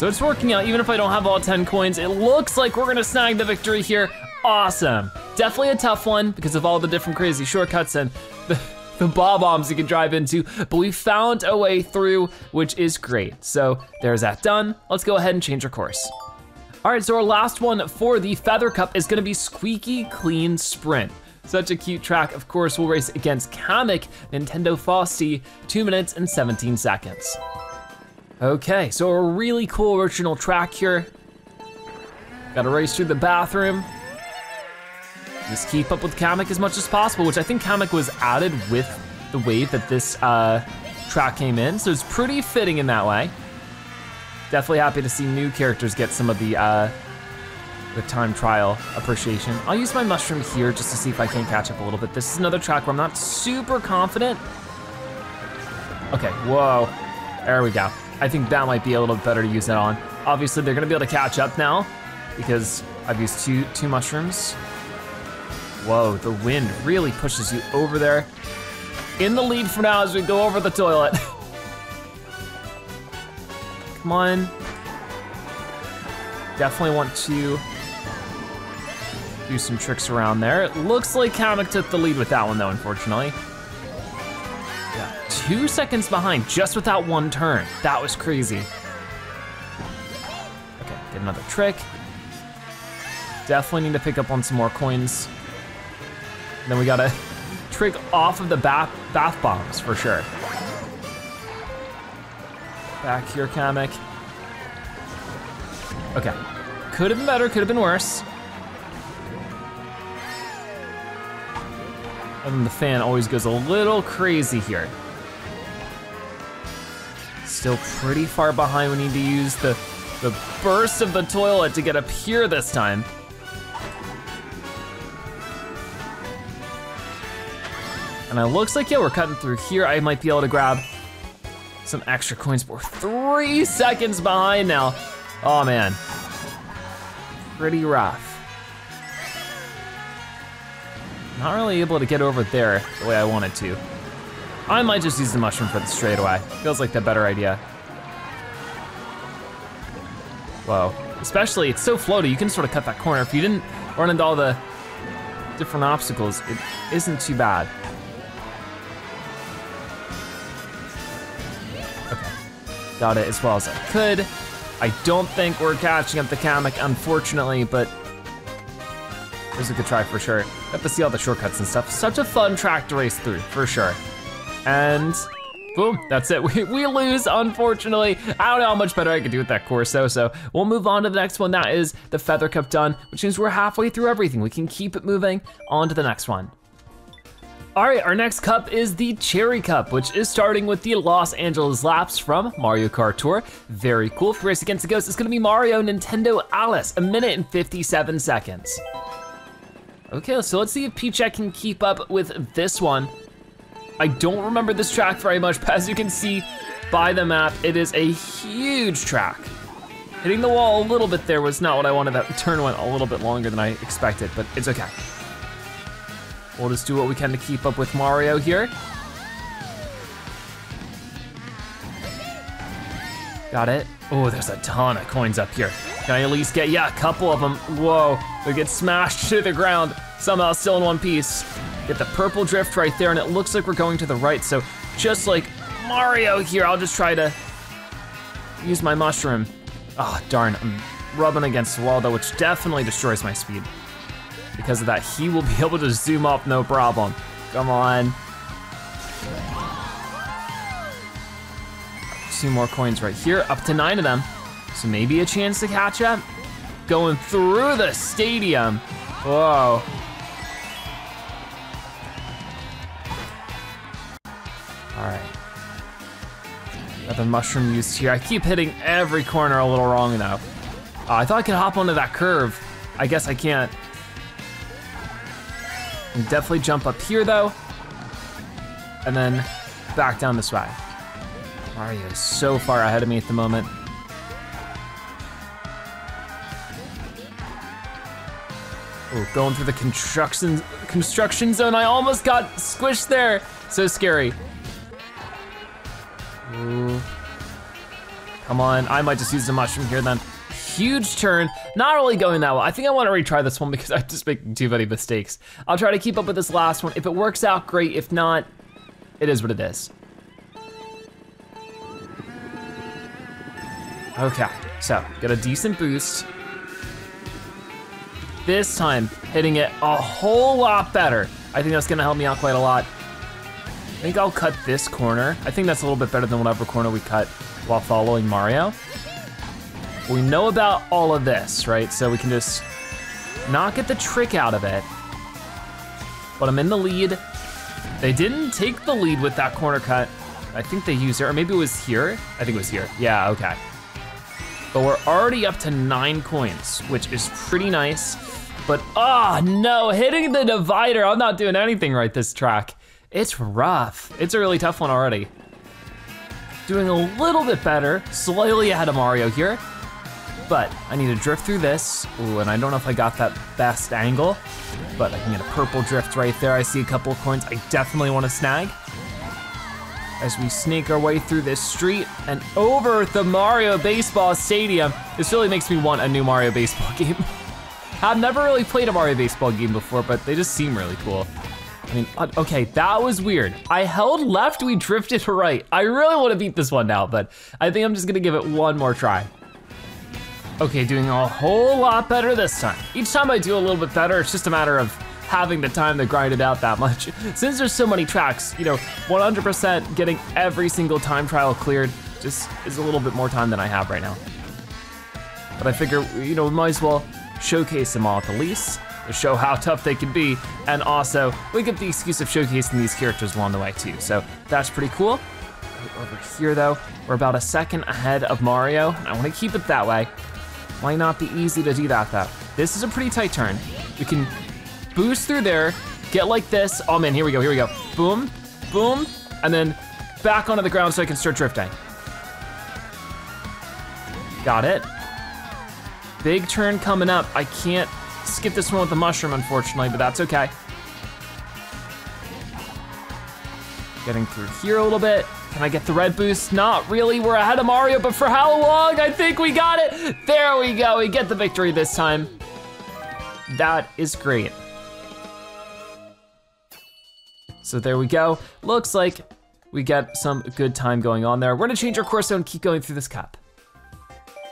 Speaker 1: So it's working out, even if I don't have all 10 coins, it looks like we're gonna snag the victory here. Awesome. Definitely a tough one because of all the different crazy shortcuts and the, the bob-ombs you can drive into, but we found a way through, which is great. So there's that done. Let's go ahead and change our course. All right, so our last one for the Feather Cup is gonna be Squeaky Clean Sprint. Such a cute track. Of course, we'll race against Kamek Nintendo Frosty, two minutes and 17 seconds. Okay, so a really cool original track here. Gotta race through the bathroom. Just keep up with Kamek as much as possible, which I think Kamek was added with the wave that this uh, track came in, so it's pretty fitting in that way. Definitely happy to see new characters get some of the uh, the time trial appreciation. I'll use my mushroom here just to see if I can catch up a little bit. This is another track where I'm not super confident. Okay, whoa, there we go. I think that might be a little better to use that on. Obviously, they're gonna be able to catch up now because I've used two, two mushrooms. Whoa, the wind really pushes you over there. In the lead for now as we go over the toilet. Come on. Definitely want to do some tricks around there. It looks like Kamek took the lead with that one though, unfortunately. Two seconds behind just without one turn. That was crazy. Okay, get another trick. Definitely need to pick up on some more coins. Then we gotta trick off of the bath, bath bombs for sure. Back here, Kamek. Okay, could have been better, could have been worse. And the fan always goes a little crazy here. Still pretty far behind. We need to use the, the burst of the toilet to get up here this time. And it looks like, yeah, we're cutting through here. I might be able to grab some extra coins. We're three seconds behind now. Oh man, pretty rough. Not really able to get over there the way I wanted to. I might just use the mushroom for the straightaway. Feels like the better idea. Whoa, especially it's so floaty, you can sort of cut that corner. If you didn't run into all the different obstacles, it isn't too bad. Okay, Got it as well as I could. I don't think we're catching up the Kamek, unfortunately, but it was a good try for sure. Got to see all the shortcuts and stuff. Such a fun track to race through, for sure. And boom, that's it. We, we lose, unfortunately. I don't know how much better I could do with that though, so we'll move on to the next one. That is the Feather Cup done, which means we're halfway through everything. We can keep it moving on to the next one. All right, our next cup is the Cherry Cup, which is starting with the Los Angeles Laps from Mario Kart Tour. Very cool. For Race Against the Ghost, it's gonna be Mario Nintendo Alice, a minute and 57 seconds. Okay, so let's see if Peach can keep up with this one. I don't remember this track very much, but as you can see by the map, it is a huge track. Hitting the wall a little bit there was not what I wanted. That turn went a little bit longer than I expected, but it's okay. We'll just do what we can to keep up with Mario here. Got it. Oh, there's a ton of coins up here. Can I at least get, yeah, a couple of them. Whoa, they get smashed to the ground. Somehow still in one piece. Get the purple drift right there, and it looks like we're going to the right. So just like Mario here, I'll just try to use my mushroom. Oh, darn, I'm rubbing against the wall though, which definitely destroys my speed. Because of that, he will be able to zoom up no problem. Come on. Two more coins right here, up to nine of them. So maybe a chance to catch up. Going through the stadium. Whoa. All right. Another mushroom used here. I keep hitting every corner a little wrong though. Uh, I thought I could hop onto that curve. I guess I can't. Can definitely jump up here though. and then back down this way. Mario is so far ahead of me at the moment. Oh, going through the construction construction zone. I almost got squished there. So scary. Ooh. Come on, I might just use the mushroom here then. Huge turn, not really going that well. I think I wanna retry this one because I'm just making too many mistakes. I'll try to keep up with this last one. If it works out, great. If not, it is what it is. Okay, so get a decent boost. This time, hitting it a whole lot better. I think that's gonna help me out quite a lot. I think I'll cut this corner. I think that's a little bit better than whatever corner we cut while following Mario. We know about all of this, right? So we can just not get the trick out of it. But I'm in the lead. They didn't take the lead with that corner cut. I think they used it, or maybe it was here. I think it was here. Yeah, okay. But we're already up to nine coins, which is pretty nice. But, ah, oh, no, hitting the divider. I'm not doing anything right this track. It's rough. It's a really tough one already. Doing a little bit better, slightly ahead of Mario here but I need to drift through this. Ooh, and I don't know if I got that best angle, but I can get a purple drift right there. I see a couple of coins I definitely want to snag. As we sneak our way through this street and over the Mario Baseball Stadium. This really makes me want a new Mario Baseball game. I've never really played a Mario Baseball game before, but they just seem really cool. I mean, uh, okay, that was weird. I held left, we drifted right. I really wanna beat this one now, but I think I'm just gonna give it one more try. Okay, doing a whole lot better this time. Each time I do a little bit better, it's just a matter of having the time to grind it out that much. Since there's so many tracks, you know, 100% getting every single time trial cleared just is a little bit more time than I have right now. But I figure, you know, we might as well showcase them all at the least, to show how tough they can be, and also, we get the excuse of showcasing these characters along the way too, so that's pretty cool. Over here though, we're about a second ahead of Mario, and I wanna keep it that way. Might not be easy to do that though. This is a pretty tight turn. We can boost through there, get like this. Oh man, here we go, here we go. Boom, boom, and then back onto the ground so I can start drifting. Got it. Big turn coming up. I can't skip this one with the mushroom, unfortunately, but that's okay. Getting through here a little bit. Can I get the red boost? Not really, we're ahead of Mario, but for how long? I think we got it. There we go, we get the victory this time. That is great. So there we go. Looks like we get some good time going on there. We're gonna change our course and keep going through this cup.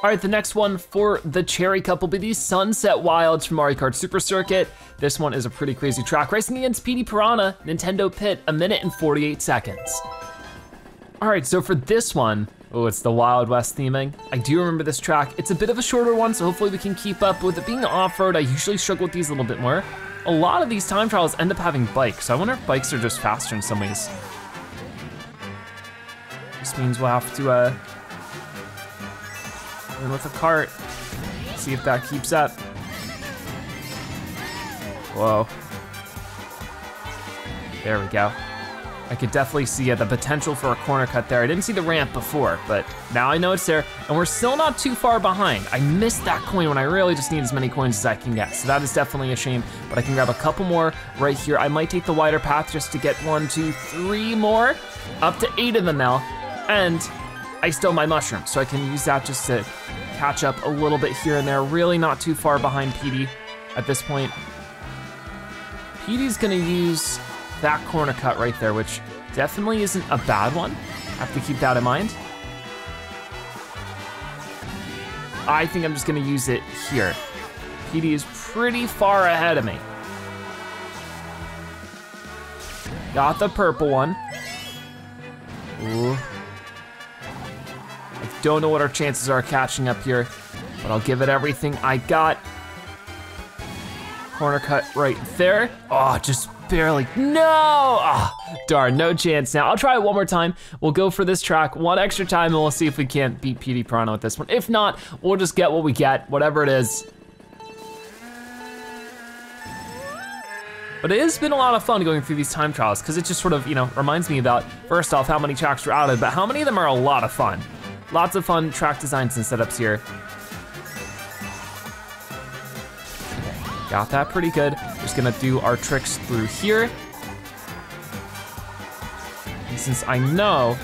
Speaker 1: All right, the next one for the Cherry Cup will be the Sunset Wilds from Mario Kart Super Circuit. This one is a pretty crazy track. Racing against Petey Piranha, Nintendo Pit, a minute and 48 seconds. All right, so for this one, oh, it's the Wild West theming. I do remember this track. It's a bit of a shorter one, so hopefully we can keep up. With it being off-road, I usually struggle with these a little bit more. A lot of these time trials end up having bikes, so I wonder if bikes are just faster in some ways. This means we'll have to, uh, in with a cart, see if that keeps up. Whoa. There we go. I could definitely see uh, the potential for a corner cut there. I didn't see the ramp before, but now I know it's there, and we're still not too far behind. I missed that coin when I really just need as many coins as I can get, so that is definitely a shame, but I can grab a couple more right here. I might take the wider path just to get one, two, three more, up to eight of them now, and I stole my mushroom, so I can use that just to catch up a little bit here and there. Really not too far behind Petey at this point. Petey's gonna use that corner cut right there, which definitely isn't a bad one. Have to keep that in mind. I think I'm just gonna use it here. Petey is pretty far ahead of me. Got the purple one. Ooh. Don't know what our chances are catching up here, but I'll give it everything I got. Corner cut right there. Oh, just barely, no! Ah, darn, no chance now. I'll try it one more time. We'll go for this track one extra time and we'll see if we can't beat Petey Piranha with this one. If not, we'll just get what we get, whatever it is. But it has been a lot of fun going through these time trials because it just sort of, you know, reminds me about, first off, how many tracks were added, but how many of them are a lot of fun. Lots of fun track designs and setups here. Got that pretty good. Just gonna do our tricks through here. And since I know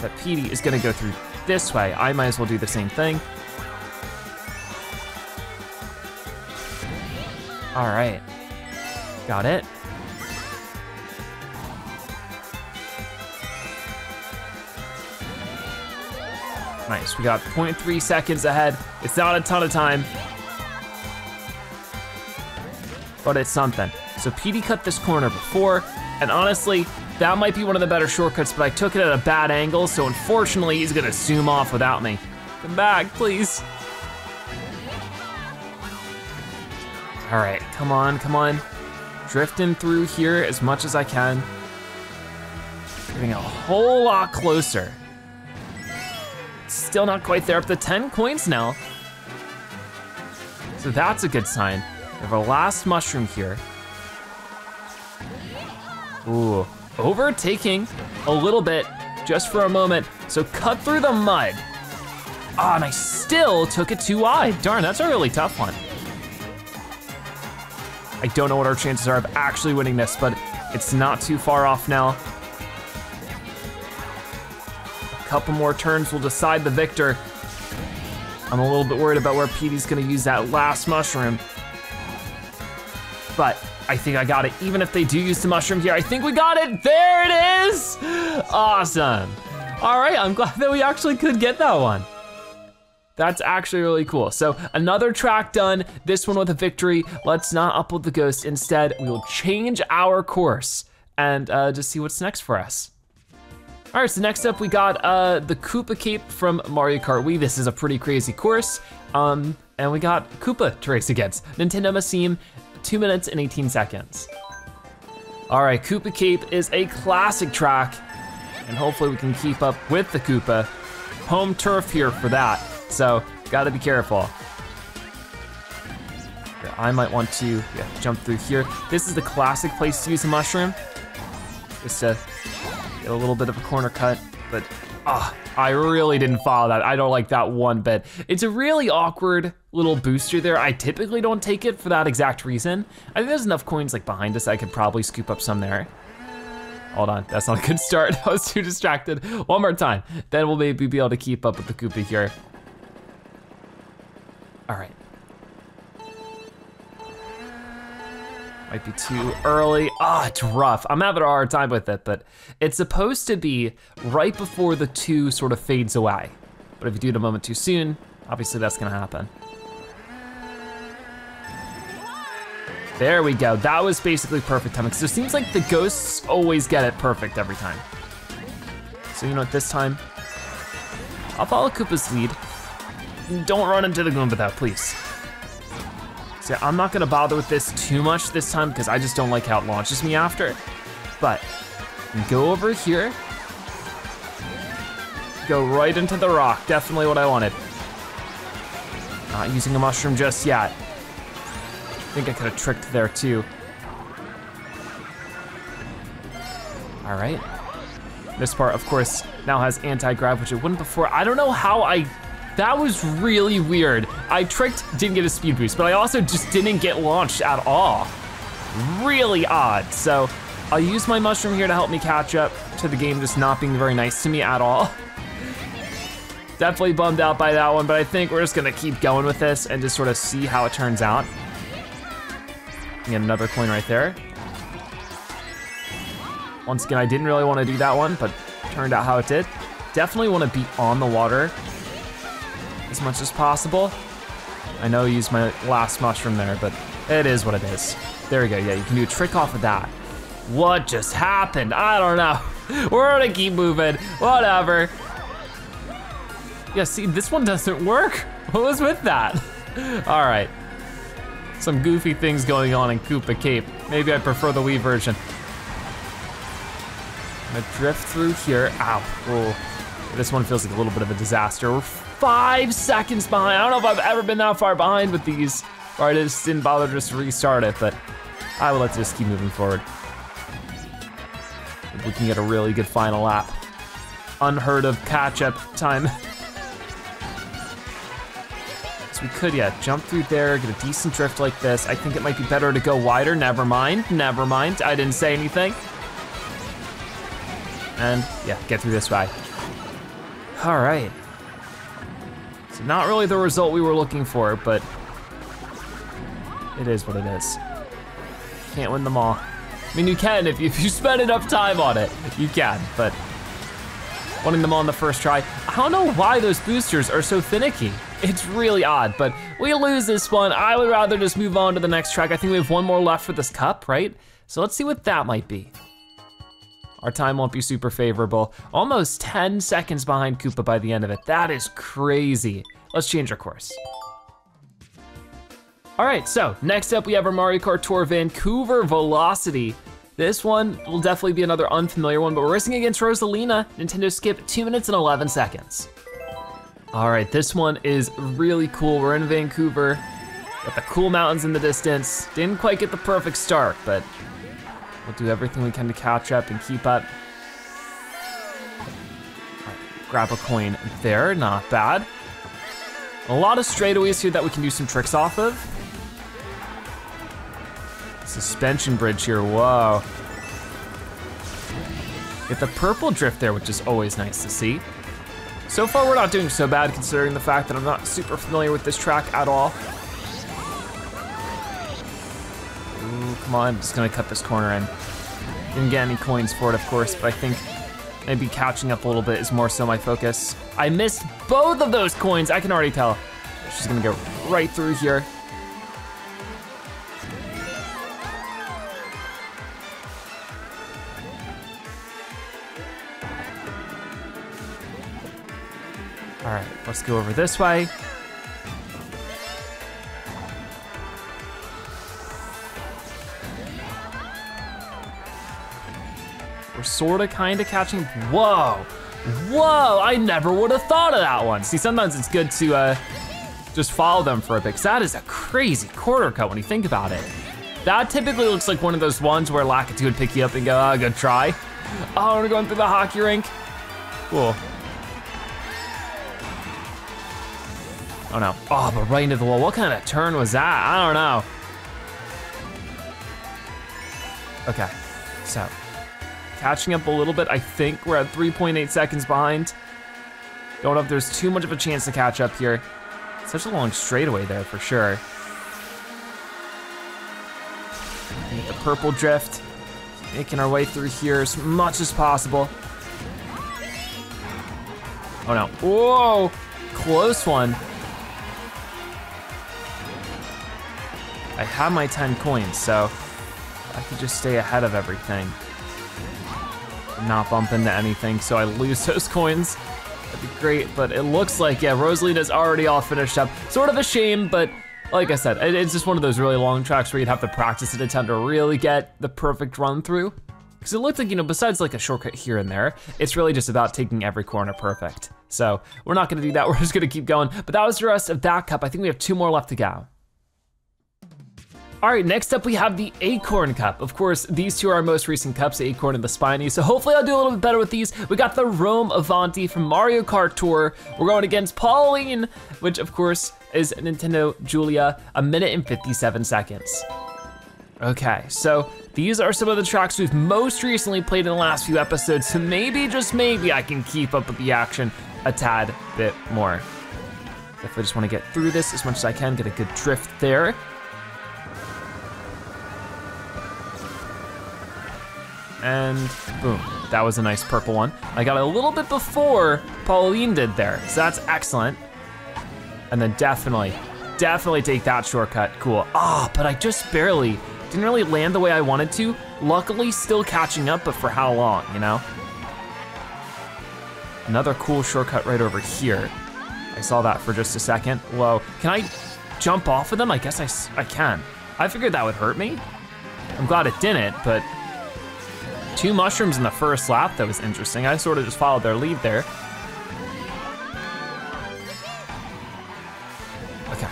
Speaker 1: that Petey is gonna go through this way, I might as well do the same thing. All right, got it. Nice, we got 0.3 seconds ahead. It's not a ton of time, but it's something. So Petey cut this corner before, and honestly, that might be one of the better shortcuts, but I took it at a bad angle, so unfortunately, he's gonna zoom off without me. Come back, please. All right, come on, come on. Drifting through here as much as I can. Getting a whole lot closer. Still not quite there, up to 10 coins now. So that's a good sign. We have our last mushroom here. Ooh, overtaking a little bit just for a moment. So cut through the mud. Ah, oh, and I still took it too wide. Darn, that's a really tough one. I don't know what our chances are of actually winning this, but it's not too far off now. Couple more turns will decide the victor. I'm a little bit worried about where Petey's gonna use that last mushroom but I think I got it. Even if they do use the mushroom here, I think we got it. There it is. Awesome. All right, I'm glad that we actually could get that one. That's actually really cool. So another track done, this one with a victory. Let's not upload the ghost. Instead, we will change our course and uh, just see what's next for us. All right, so next up we got uh, the Koopa Cape from Mario Kart Wii. This is a pretty crazy course. Um, and we got Koopa to race against. Nintendo Masim two minutes and 18 seconds. All right, Koopa Cape is a classic track, and hopefully we can keep up with the Koopa. Home turf here for that, so gotta be careful. I might want to yeah, jump through here. This is the classic place to use a mushroom. Just to get a little bit of a corner cut, but ah, I really didn't follow that. I don't like that one bit. It's a really awkward little booster there. I typically don't take it for that exact reason. I think there's enough coins like behind us I could probably scoop up some there. Hold on, that's not a good start. I was too distracted. One more time, then we'll maybe be able to keep up with the Koopa here. All right. Might be too early. Ah, oh, it's rough. I'm having a hard time with it, but it's supposed to be right before the two sort of fades away. But if you do it a moment too soon, obviously that's gonna happen. There we go. That was basically perfect timing. So it seems like the ghosts always get it perfect every time. So you know what, this time, I'll follow Koopa's lead. Don't run into the Goomba though, please. See, I'm not gonna bother with this too much this time because I just don't like how it launches me after. But go over here. Go right into the rock, definitely what I wanted. Not using a mushroom just yet. I think I could have tricked there too. All right. This part, of course, now has anti-grav, which it wouldn't before. I don't know how I that was really weird. I tricked, didn't get a speed boost, but I also just didn't get launched at all. Really odd. So I'll use my mushroom here to help me catch up to the game just not being very nice to me at all. Definitely bummed out by that one, but I think we're just gonna keep going with this and just sort of see how it turns out. Get another coin right there. Once again, I didn't really want to do that one, but turned out how it did. Definitely want to be on the water as much as possible. I know I used my last mushroom there, but it is what it is. There we go, yeah, you can do a trick off of that. What just happened? I don't know. We're gonna keep moving, whatever. Yeah, see, this one doesn't work. What was with that? All right. Some goofy things going on in Koopa Cape. Maybe I prefer the Wii version. I'm gonna drift through here. Ow, oh. This one feels like a little bit of a disaster. We're five seconds behind. I don't know if I've ever been that far behind with these, or I just didn't bother to just restart it, but I would let's just keep moving forward. If we can get a really good final lap. Unheard of catch-up time. so we could, yeah, jump through there, get a decent drift like this. I think it might be better to go wider, never mind, never mind. I didn't say anything. And yeah, get through this way. All right. Not really the result we were looking for, but it is what it is. Can't win them all. I mean, you can if you, if you spend enough time on it, you can, but winning them all on the first try. I don't know why those boosters are so finicky. It's really odd, but we lose this one. I would rather just move on to the next track. I think we have one more left for this cup, right? So let's see what that might be. Our time won't be super favorable. Almost 10 seconds behind Koopa by the end of it. That is crazy. Let's change our course. All right, so next up we have our Mario Kart Tour Vancouver Velocity. This one will definitely be another unfamiliar one, but we're racing against Rosalina. Nintendo skip two minutes and 11 seconds. All right, this one is really cool. We're in Vancouver, got the cool mountains in the distance. Didn't quite get the perfect start, but we'll do everything we can to catch up and keep up. Right, grab a coin there, not bad. A lot of straightaways here that we can do some tricks off of. Suspension bridge here, whoa. Get the purple drift there, which is always nice to see. So far, we're not doing so bad considering the fact that I'm not super familiar with this track at all. Ooh, come on, I'm just gonna cut this corner in. Didn't get any coins for it, of course, but I think maybe catching up a little bit is more so my focus. I missed both of those coins, I can already tell. She's gonna go right through here. All right, let's go over this way. We're sorta kinda catching, whoa. Whoa, I never would have thought of that one. See, sometimes it's good to uh, just follow them for a bit, that is a crazy corner cut when you think about it. That typically looks like one of those ones where Lakitu would pick you up and go, oh, good try. Oh, we're going through the hockey rink. Cool. Oh no, oh, but right into the wall. What kind of turn was that? I don't know. Okay, so catching up a little bit. I think we're at 3.8 seconds behind. Don't know if there's too much of a chance to catch up here. Such a long straightaway there for sure. The purple drift. Making our way through here as much as possible. Oh no, whoa, close one. I have my 10 coins, so I could just stay ahead of everything. Not bump into anything, so I lose those coins. That'd be great, but it looks like, yeah, Rosalina's already all finished up. Sort of a shame, but like I said, it's just one of those really long tracks where you'd have to practice it a ton to really get the perfect run through. Because it looks like, you know, besides like a shortcut here and there, it's really just about taking every corner perfect. So we're not gonna do that, we're just gonna keep going. But that was the rest of that cup. I think we have two more left to go. All right, next up we have the Acorn Cup. Of course, these two are our most recent cups, the Acorn and the Spiny, so hopefully I'll do a little bit better with these. We got the Rome Avanti from Mario Kart Tour. We're going against Pauline, which of course is Nintendo Julia, a minute and 57 seconds. Okay, so these are some of the tracks we've most recently played in the last few episodes, so maybe, just maybe, I can keep up with the action a tad bit more. If I just wanna get through this as much as I can, get a good drift there. And boom, that was a nice purple one. I got a little bit before Pauline did there, so that's excellent. And then definitely, definitely take that shortcut, cool. Ah, oh, but I just barely, didn't really land the way I wanted to. Luckily, still catching up, but for how long, you know? Another cool shortcut right over here. I saw that for just a second. Whoa, can I jump off of them? I guess I, I can. I figured that would hurt me. I'm glad it didn't, but two mushrooms in the first lap. That was interesting. I sort of just followed their lead there. Okay.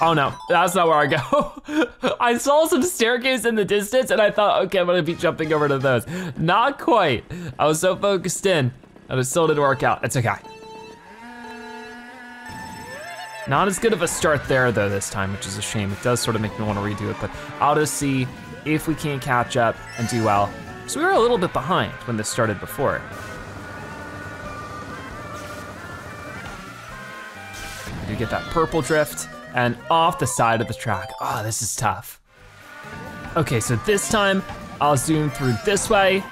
Speaker 1: Oh no, that's not where I go. I saw some staircase in the distance and I thought, okay, I'm gonna be jumping over to those. Not quite. I was so focused in, but it still didn't work out. It's okay. Not as good of a start there though this time, which is a shame. It does sort of make me want to redo it, but I'll just see if we can catch up and do well. So we were a little bit behind when this started before. Do get that purple drift and off the side of the track. Oh, this is tough. Okay, so this time I'll zoom through this way.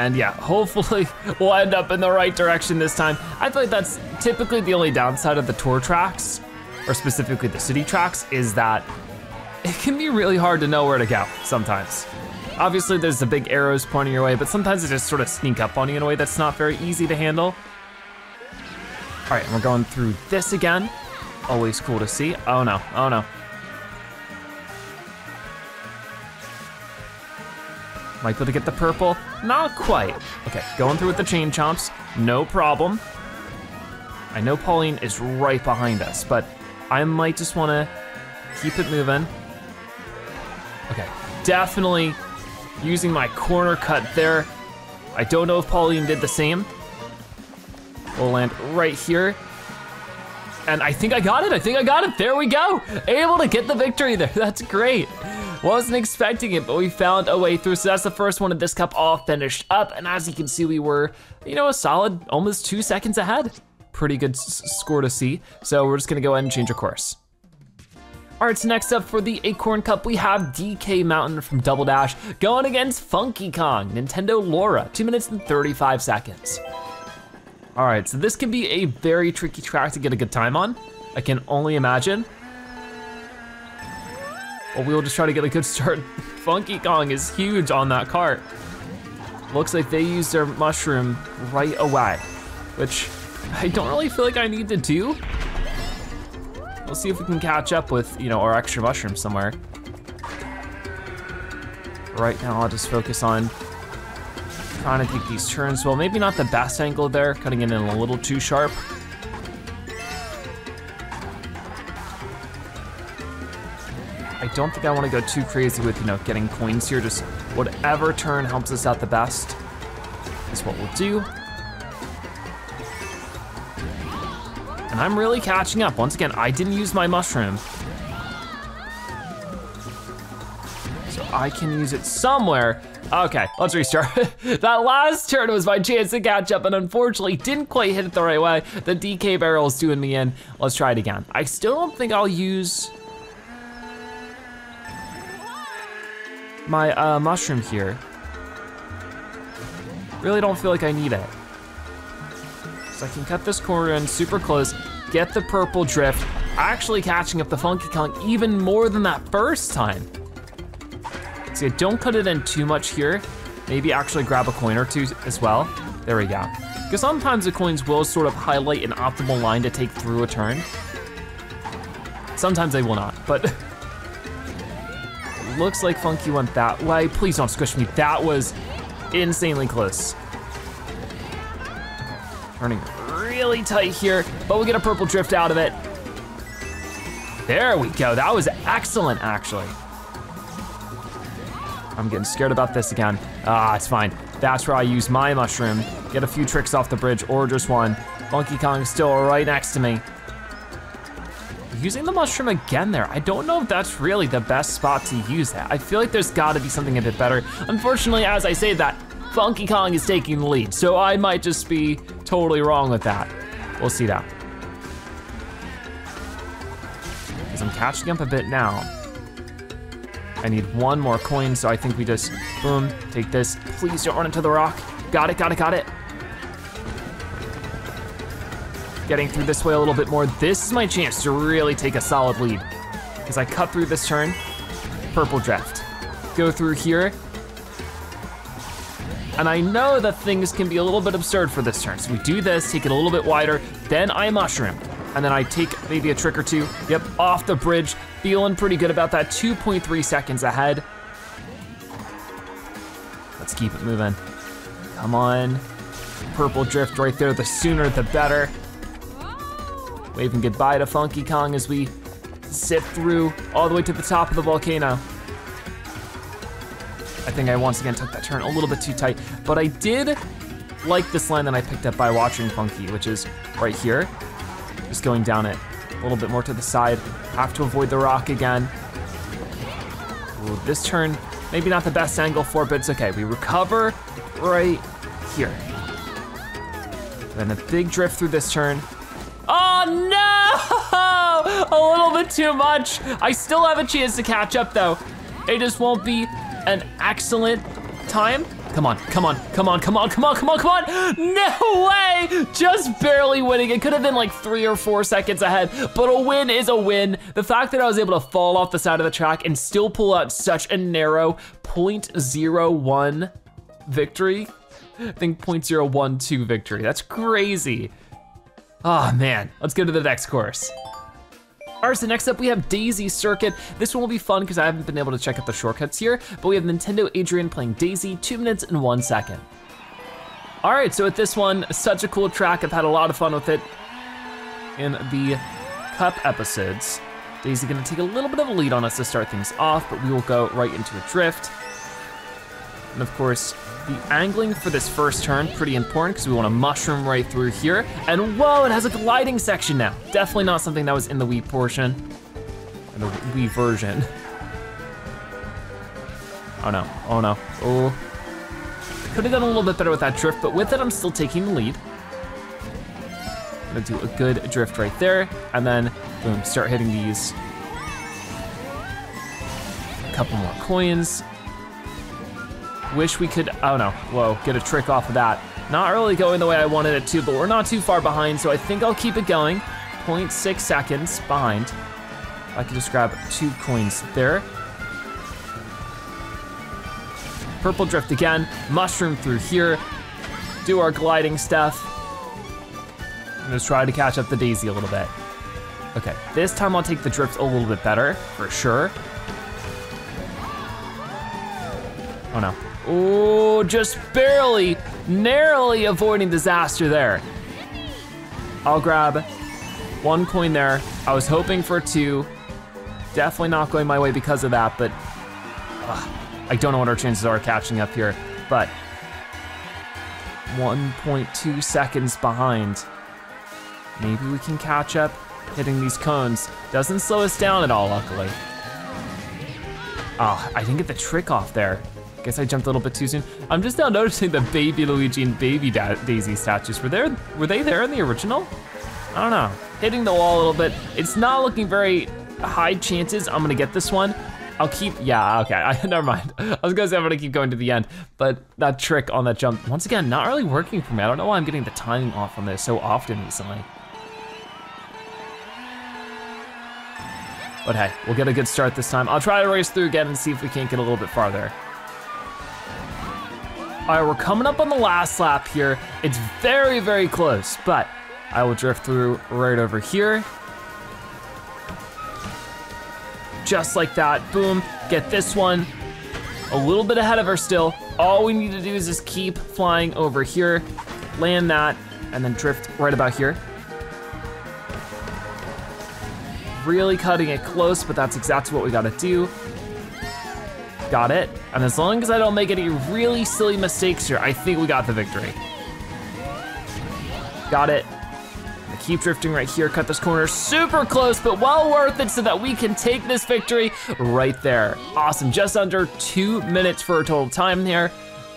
Speaker 1: And yeah, hopefully we'll end up in the right direction this time. I feel like that's typically the only downside of the tour tracks, or specifically the city tracks, is that it can be really hard to know where to go sometimes. Obviously there's the big arrows pointing your way, but sometimes they just sort of sneak up on you in a way that's not very easy to handle. All right, and we're going through this again. Always cool to see. Oh no, oh no. Able to get the purple, not quite. Okay, going through with the chain chomps, no problem. I know Pauline is right behind us, but I might just wanna keep it moving. Okay, definitely using my corner cut there. I don't know if Pauline did the same. We'll land right here. And I think I got it, I think I got it, there we go. Able to get the victory there, that's great. Wasn't expecting it, but we found a way through. So that's the first one of this cup all finished up. And as you can see, we were, you know, a solid almost two seconds ahead. Pretty good score to see. So we're just gonna go ahead and change our course. All right, so next up for the Acorn Cup, we have DK Mountain from Double Dash going against Funky Kong, Nintendo Laura, two minutes and 35 seconds. All right, so this can be a very tricky track to get a good time on. I can only imagine. Well, we'll just try to get a good start. Funky Kong is huge on that cart. Looks like they used their mushroom right away, which I don't really feel like I need to do. We'll see if we can catch up with, you know, our extra mushroom somewhere. Right now, I'll just focus on trying to take these turns. Well, maybe not the best angle there, cutting it in a little too sharp. I don't think I want to go too crazy with, you know, getting coins here. Just whatever turn helps us out the best is what we'll do. And I'm really catching up. Once again, I didn't use my mushroom. So I can use it somewhere. Okay, let's restart. that last turn was my chance to catch up and unfortunately didn't quite hit it the right way. The DK barrel is doing me in. Let's try it again. I still don't think I'll use my uh, mushroom here. Really don't feel like I need it. So I can cut this corner in super close, get the purple drift, actually catching up the Funky Kong even more than that first time. See, don't cut it in too much here. Maybe actually grab a coin or two as well. There we go. Because sometimes the coins will sort of highlight an optimal line to take through a turn. Sometimes they will not, but looks like Funky went that way. Please don't squish me. That was insanely close. Turning really tight here, but we'll get a purple drift out of it. There we go. That was excellent, actually. I'm getting scared about this again. Ah, it's fine. That's where I use my mushroom. Get a few tricks off the bridge, or just one. Funky Kong still right next to me using the mushroom again there. I don't know if that's really the best spot to use that. I feel like there's gotta be something a bit better. Unfortunately, as I say that, Funky Kong is taking the lead, so I might just be totally wrong with that. We'll see that. Because I'm catching up a bit now. I need one more coin, so I think we just, boom, take this. Please don't run into the rock. Got it, got it, got it. Getting through this way a little bit more. This is my chance to really take a solid lead. As I cut through this turn, purple drift. Go through here. And I know that things can be a little bit absurd for this turn. So we do this, take it a little bit wider, then I mushroom. And then I take maybe a trick or two. Yep, off the bridge. Feeling pretty good about that, 2.3 seconds ahead. Let's keep it moving. Come on. Purple drift right there, the sooner the better. Waving goodbye to Funky Kong as we zip through all the way to the top of the volcano. I think I once again took that turn a little bit too tight, but I did like this line that I picked up by watching Funky, which is right here. Just going down it a little bit more to the side. Have to avoid the rock again. Ooh, this turn, maybe not the best angle for, but it's okay. We recover right here. Then a big drift through this turn. Oh no! A little bit too much. I still have a chance to catch up though. It just won't be an excellent time. Come on, come on, come on, come on, come on, come on, come on. No way, just barely winning. It could have been like three or four seconds ahead, but a win is a win. The fact that I was able to fall off the side of the track and still pull out such a narrow 0.01 victory, I think 0.012 victory, that's crazy. Oh man, let's go to the next course. All right, so next up we have Daisy Circuit. This one will be fun because I haven't been able to check out the shortcuts here, but we have Nintendo Adrian playing Daisy, two minutes and one second. All right, so with this one, such a cool track. I've had a lot of fun with it in the Cup episodes. Daisy gonna take a little bit of a lead on us to start things off, but we will go right into a drift. And of course, the angling for this first turn, pretty important because we want to mushroom right through here. And whoa, it has a gliding section now. Definitely not something that was in the Wii portion, the Wii version. Oh no, oh no, oh. Could have done a little bit better with that drift, but with it, I'm still taking the lead. Gonna do a good drift right there, and then boom, start hitting these. A couple more coins, Wish we could, oh no, whoa, get a trick off of that. Not really going the way I wanted it to, but we're not too far behind, so I think I'll keep it going. 0.6 seconds behind. I can just grab two coins there. Purple drift again, mushroom through here, do our gliding stuff. And just try to catch up the daisy a little bit. Okay, this time I'll take the drift a little bit better, for sure. Oh no, Oh, just barely, narrowly avoiding disaster there. I'll grab one coin there. I was hoping for two. Definitely not going my way because of that, but I don't know what our chances are catching up here, but 1.2 seconds behind. Maybe we can catch up hitting these cones. Doesn't slow us down at all, luckily. Oh, I didn't get the trick off there. Guess I jumped a little bit too soon. I'm just now noticing the baby Luigi and baby da Daisy statues. Were there, were they there in the original? I don't know. Hitting the wall a little bit. It's not looking very high chances I'm gonna get this one. I'll keep, yeah, okay, I, never mind. I was gonna say I'm gonna keep going to the end, but that trick on that jump, once again, not really working for me. I don't know why I'm getting the timing off on this so often recently. But hey, we'll get a good start this time. I'll try to race through again and see if we can't get a little bit farther. All right, we're coming up on the last lap here. It's very, very close, but I will drift through right over here. Just like that, boom, get this one. A little bit ahead of her still. All we need to do is just keep flying over here, land that, and then drift right about here. Really cutting it close, but that's exactly what we gotta do. Got it. And as long as I don't make any really silly mistakes here, I think we got the victory. Got it. keep drifting right here, cut this corner super close, but well worth it so that we can take this victory right there. Awesome, just under two minutes for a total time here.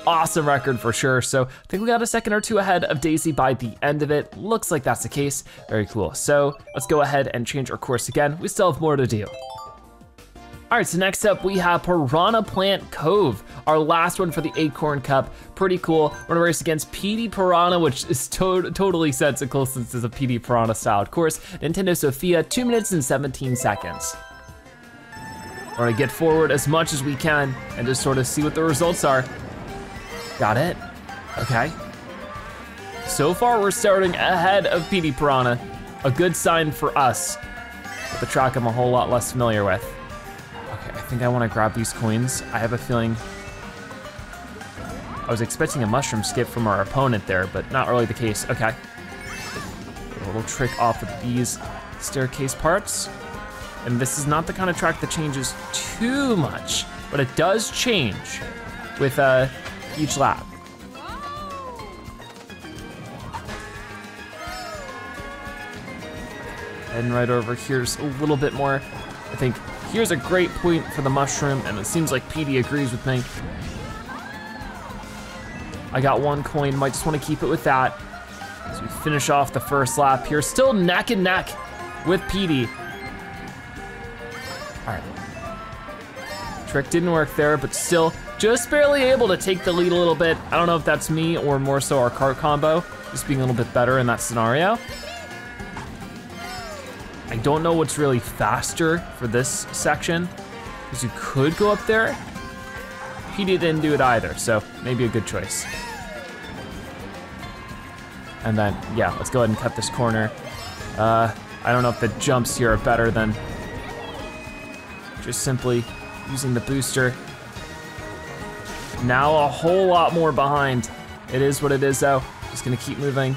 Speaker 1: Awesome record for sure. So I think we got a second or two ahead of Daisy by the end of it. Looks like that's the case, very cool. So let's go ahead and change our course again. We still have more to do. All right, so next up we have Piranha Plant Cove, our last one for the Acorn Cup. Pretty cool. We're gonna race against Petey Piranha, which is to totally sets a closest as a Petey Piranha style course. Nintendo Sophia, two minutes and 17 seconds. We're gonna get forward as much as we can and just sort of see what the results are. Got it? Okay. So far, we're starting ahead of Petey Piranha. A good sign for us. The track I'm a whole lot less familiar with think I wanna grab these coins. I have a feeling I was expecting a mushroom skip from our opponent there, but not really the case. Okay. A little trick off of these staircase parts. And this is not the kind of track that changes too much, but it does change with uh, each lap. And right over here's a little bit more. I think here's a great point for the mushroom, and it seems like Petey agrees with me. I got one coin, might just wanna keep it with that. As we finish off the first lap here, still neck and neck with Petey. All right. Trick didn't work there, but still just barely able to take the lead a little bit. I don't know if that's me or more so our cart combo, just being a little bit better in that scenario. I don't know what's really faster for this section, because you could go up there. Petey didn't do it either, so maybe a good choice. And then, yeah, let's go ahead and cut this corner. Uh, I don't know if the jumps here are better than just simply using the booster. Now a whole lot more behind. It is what it is though. Just gonna keep moving.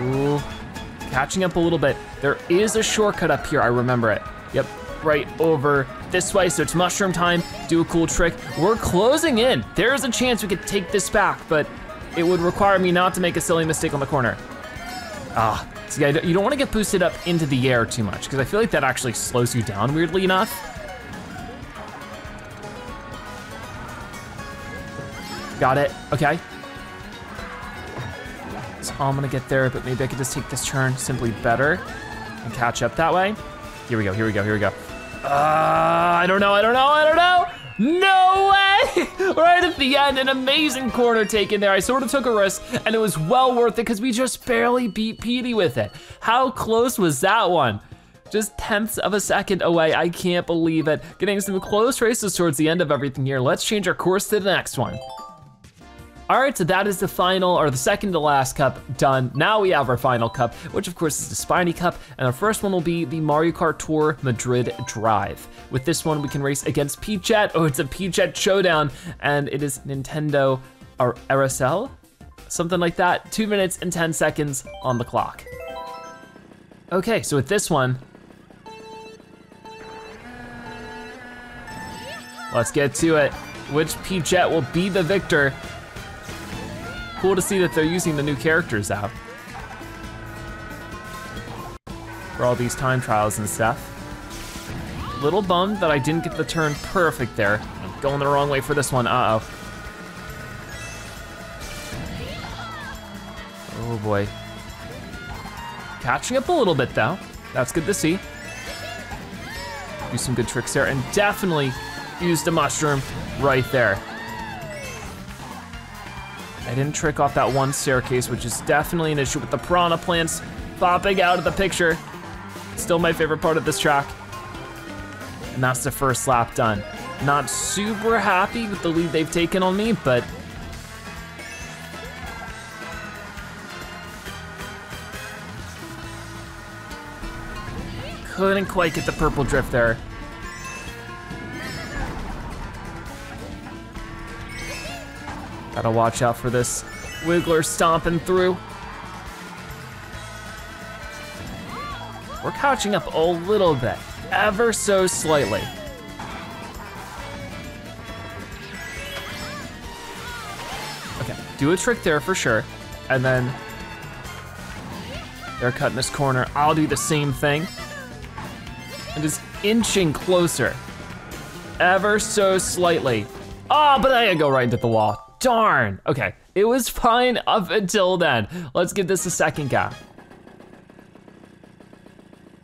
Speaker 1: Ooh, catching up a little bit. There is a shortcut up here, I remember it. Yep, right over this way, so it's mushroom time, do a cool trick. We're closing in. There's a chance we could take this back, but it would require me not to make a silly mistake on the corner. Ah, see, you don't wanna get boosted up into the air too much, because I feel like that actually slows you down weirdly enough. Got it, okay. I'm gonna get there, but maybe I could just take this turn simply better and catch up that way. Here we go, here we go, here we go. Uh, I don't know, I don't know, I don't know. No way! right at the end, an amazing corner taken there. I sort of took a risk and it was well worth it because we just barely beat Petey with it. How close was that one? Just tenths of a second away, I can't believe it. Getting some close races towards the end of everything here. Let's change our course to the next one. All right, so that is the final, or the second to last cup done. Now we have our final cup, which of course is the Spiny Cup, and our first one will be the Mario Kart Tour Madrid Drive. With this one, we can race against Peachette. Oh, it's a Peachette showdown, and it is Nintendo or Aracel, something like that. Two minutes and 10 seconds on the clock. Okay, so with this one, let's get to it. Which Peachette will be the victor? Cool to see that they're using the new characters out. For all these time trials and stuff. Little bummed that I didn't get the turn perfect there. I'm going the wrong way for this one, uh-oh. Oh boy. Catching up a little bit though. That's good to see. Do some good tricks there and definitely used a mushroom right there. I didn't trick off that one staircase, which is definitely an issue with the piranha plants popping out of the picture. Still my favorite part of this track. And that's the first lap done. Not super happy with the lead they've taken on me, but couldn't quite get the purple drift there. Gotta watch out for this Wiggler stomping through. We're catching up a little bit, ever so slightly. Okay, do a trick there for sure. And then they're cutting this corner. I'll do the same thing. And just inching closer, ever so slightly. Ah, oh, but I go right into the wall. Darn, okay. It was fine up until then. Let's give this a second go.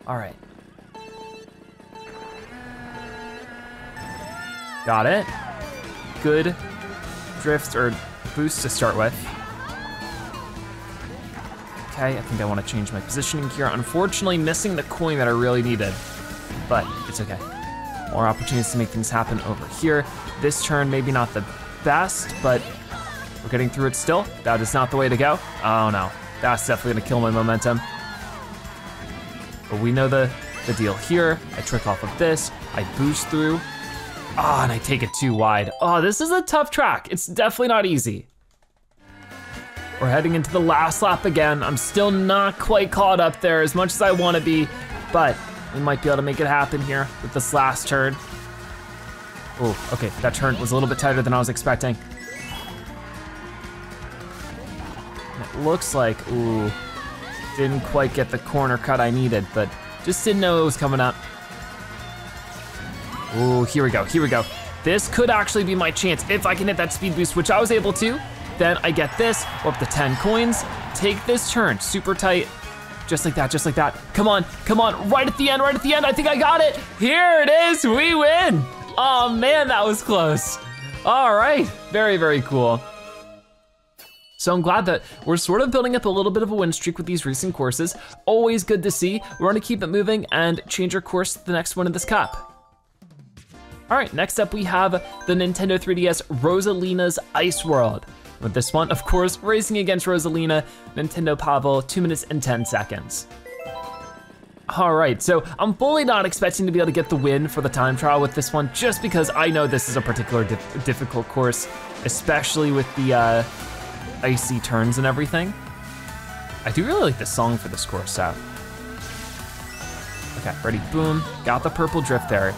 Speaker 1: All right. Got it. Good drift or boost to start with. Okay, I think I want to change my positioning here. Unfortunately, missing the coin that I really needed, but it's okay. More opportunities to make things happen over here. This turn, maybe not the best, but we're getting through it still. That is not the way to go. Oh no, that's definitely gonna kill my momentum. But we know the, the deal here. I trick off of this, I boost through. Ah, oh, and I take it too wide. Oh, this is a tough track. It's definitely not easy. We're heading into the last lap again. I'm still not quite caught up there as much as I wanna be, but We might be able to make it happen here with this last turn. Oh, okay, that turn was a little bit tighter than I was expecting. It looks like, ooh, didn't quite get the corner cut I needed, but just didn't know it was coming up. Ooh, here we go, here we go. This could actually be my chance if I can hit that speed boost, which I was able to. Then I get this, up to 10 coins. Take this turn, super tight. Just like that, just like that. Come on, come on, right at the end, right at the end. I think I got it. Here it is, we win. Oh man, that was close. All right, very, very cool. So I'm glad that we're sort of building up a little bit of a win streak with these recent courses. Always good to see. We're gonna keep it moving and change our course to the next one in this cup. All right, next up we have the Nintendo 3DS Rosalina's Ice World. With this one, of course, racing against Rosalina, Nintendo Pavel, two minutes and 10 seconds. All right, so I'm fully not expecting to be able to get the win for the time trial with this one, just because I know this is a particular dif difficult course, especially with the uh, icy turns and everything. I do really like the song for this course, so. Okay, ready, boom. Got the purple drift there.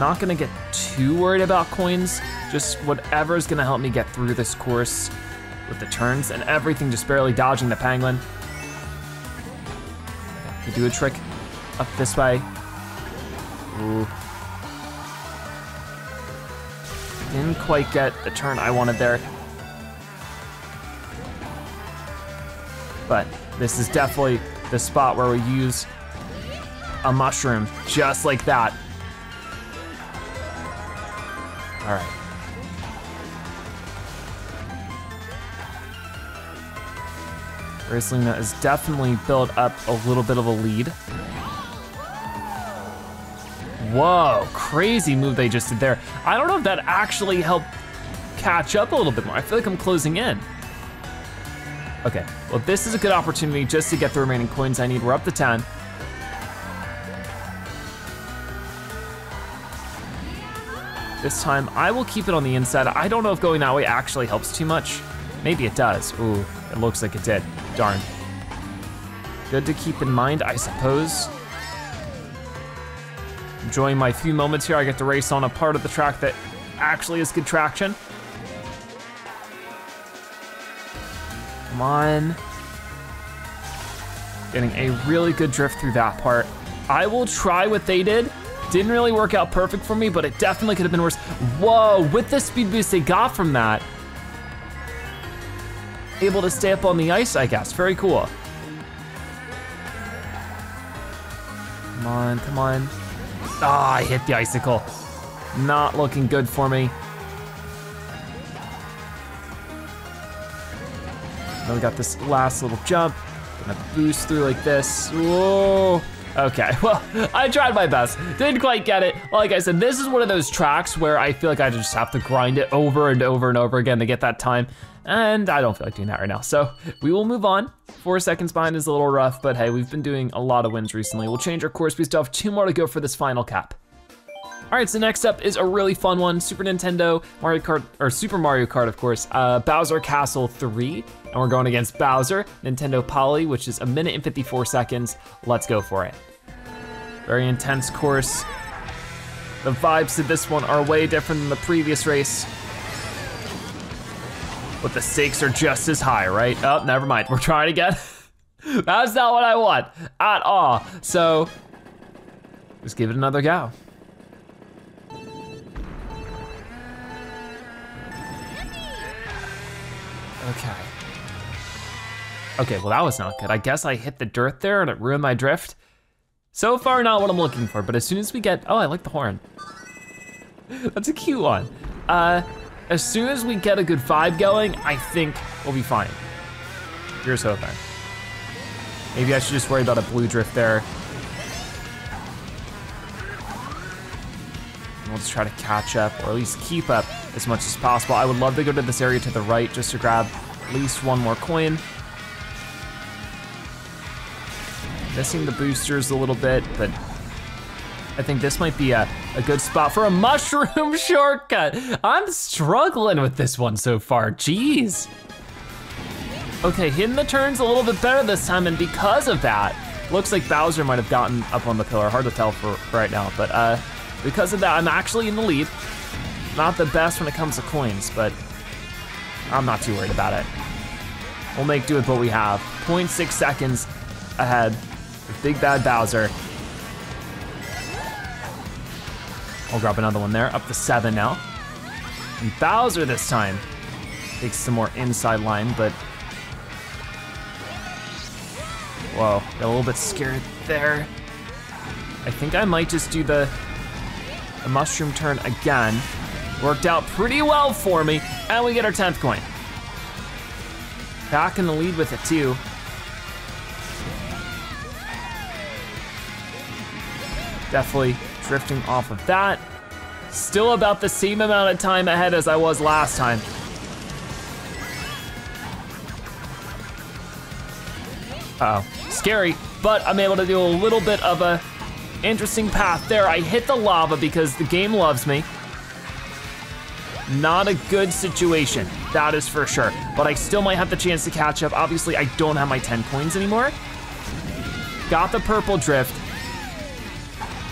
Speaker 1: Not gonna get too worried about coins, just whatever is gonna help me get through this course with the turns and everything, just barely dodging the penguin. Could do a trick up this way. Ooh. Didn't quite get the turn I wanted there. But this is definitely the spot where we use a mushroom, just like that. All right. Rosalina has definitely built up a little bit of a lead. Whoa, crazy move they just did there. I don't know if that actually helped catch up a little bit more. I feel like I'm closing in. Okay, well this is a good opportunity just to get the remaining coins I need. We're up to 10. This time I will keep it on the inside. I don't know if going that way actually helps too much. Maybe it does. Ooh, it looks like it did. Darn. Good to keep in mind, I suppose. Enjoying my few moments here. I get to race on a part of the track that actually is good traction. Come on. Getting a really good drift through that part. I will try what they did. Didn't really work out perfect for me, but it definitely could have been worse. Whoa, with the speed boost they got from that, able to stay up on the ice, I guess. Very cool. Come on, come on. Ah, I hit the icicle. Not looking good for me. Then we got this last little jump. Gonna boost through like this. Whoa. Okay, well, I tried my best. Didn't quite get it. Like I said, this is one of those tracks where I feel like I just have to grind it over and over and over again to get that time. And I don't feel like doing that right now. So we will move on. Four seconds behind is a little rough, but hey, we've been doing a lot of wins recently. We'll change our course. We still have two more to go for this final cap. All right, so next up is a really fun one, Super Nintendo Mario Kart, or Super Mario Kart, of course, uh, Bowser Castle 3, and we're going against Bowser, Nintendo Poly, which is a minute and 54 seconds. Let's go for it. Very intense course. The vibes to this one are way different than the previous race. But the stakes are just as high, right? Oh, never mind, we're trying again. That's not what I want at all. So, let's give it another go. Okay. Okay, well that was not good. I guess I hit the dirt there and it ruined my drift. So far not what I'm looking for, but as soon as we get, oh, I like the horn. That's a cute one. Uh, as soon as we get a good vibe going, I think we'll be fine. Here's hoping. Maybe I should just worry about a blue drift there. We'll just try to catch up, or at least keep up as much as possible. I would love to go to this area to the right just to grab at least one more coin. Missing the boosters a little bit, but I think this might be a, a good spot for a mushroom shortcut. I'm struggling with this one so far, jeez. Okay, hitting the turns a little bit better this time, and because of that, Looks like Bowser might have gotten up on the pillar, hard to tell for, right now, but uh, because of that, I'm actually in the lead. Not the best when it comes to coins, but I'm not too worried about it. We'll make do with what we have. 0.6 seconds ahead with Big Bad Bowser. I'll grab another one there, up to seven now. And Bowser this time takes some more inside line, but Whoa, got a little bit scared there. I think I might just do the, the mushroom turn again. Worked out pretty well for me, and we get our 10th coin. Back in the lead with it too. Definitely drifting off of that. Still about the same amount of time ahead as I was last time. Uh oh scary, but I'm able to do a little bit of a interesting path there. I hit the lava because the game loves me. Not a good situation, that is for sure. But I still might have the chance to catch up. Obviously, I don't have my 10 coins anymore. Got the purple drift.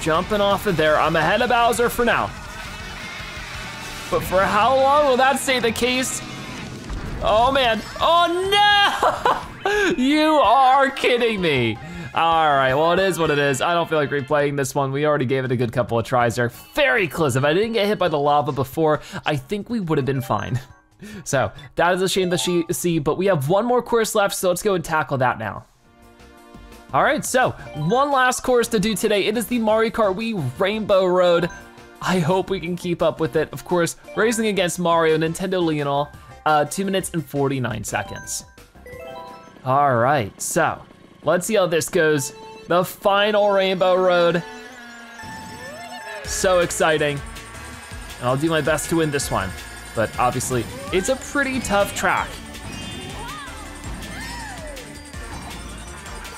Speaker 1: Jumping off of there, I'm ahead of Bowser for now. But for how long will that stay the case? Oh man, oh no! you are kidding me. All right, well, it is what it is. I don't feel like replaying this one. We already gave it a good couple of tries there. Very close. If I didn't get hit by the lava before, I think we would have been fine. So that is a shame to see, but we have one more course left, so let's go and tackle that now. All right, so one last course to do today. It is the Mario Kart Wii Rainbow Road. I hope we can keep up with it. Of course, racing against Mario, Nintendo Leonel, uh, two minutes and 49 seconds. All right, so let's see how this goes. The final Rainbow Road. So exciting. And I'll do my best to win this one, but obviously it's a pretty tough track.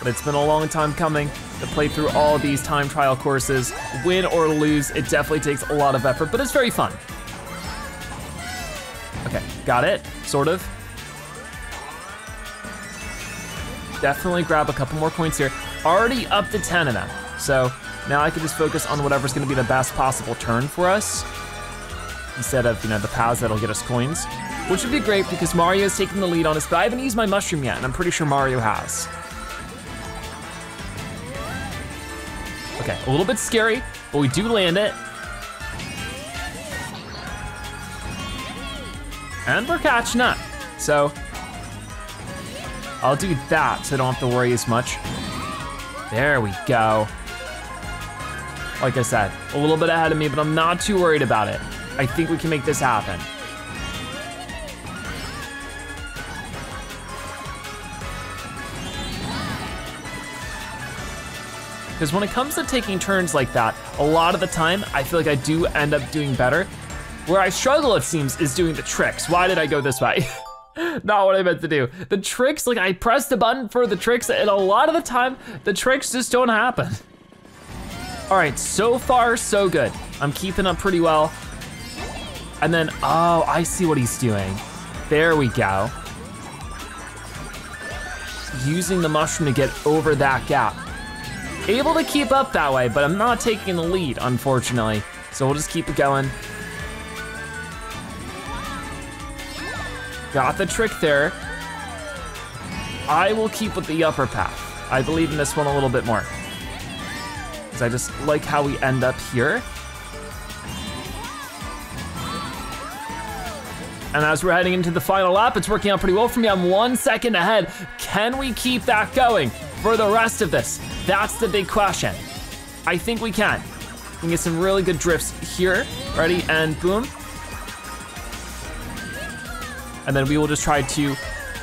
Speaker 1: But it's been a long time coming to play through all these time trial courses. Win or lose, it definitely takes a lot of effort, but it's very fun. Okay, got it, sort of. definitely grab a couple more points here. Already up to 10 of them. So now I can just focus on whatever's gonna be the best possible turn for us instead of, you know, the paths that'll get us coins, which would be great because Mario's taking the lead on us, but I haven't used my mushroom yet, and I'm pretty sure Mario has. Okay, a little bit scary, but we do land it. And we're catching up. So I'll do that so I don't have to worry as much. There we go. Like I said, a little bit ahead of me, but I'm not too worried about it. I think we can make this happen. Because when it comes to taking turns like that, a lot of the time, I feel like I do end up doing better. Where I struggle, it seems, is doing the tricks. Why did I go this way? Not what I meant to do. The tricks, like I pressed the button for the tricks and a lot of the time, the tricks just don't happen. All right, so far, so good. I'm keeping up pretty well. And then, oh, I see what he's doing. There we go. Using the mushroom to get over that gap. Able to keep up that way, but I'm not taking the lead, unfortunately. So we'll just keep it going. Got the trick there. I will keep with the upper path. I believe in this one a little bit more. Because I just like how we end up here. And as we're heading into the final lap, it's working out pretty well for me. I'm one second ahead. Can we keep that going for the rest of this? That's the big question. I think we can. We can get some really good drifts here. Ready, and boom. and then we will just try to,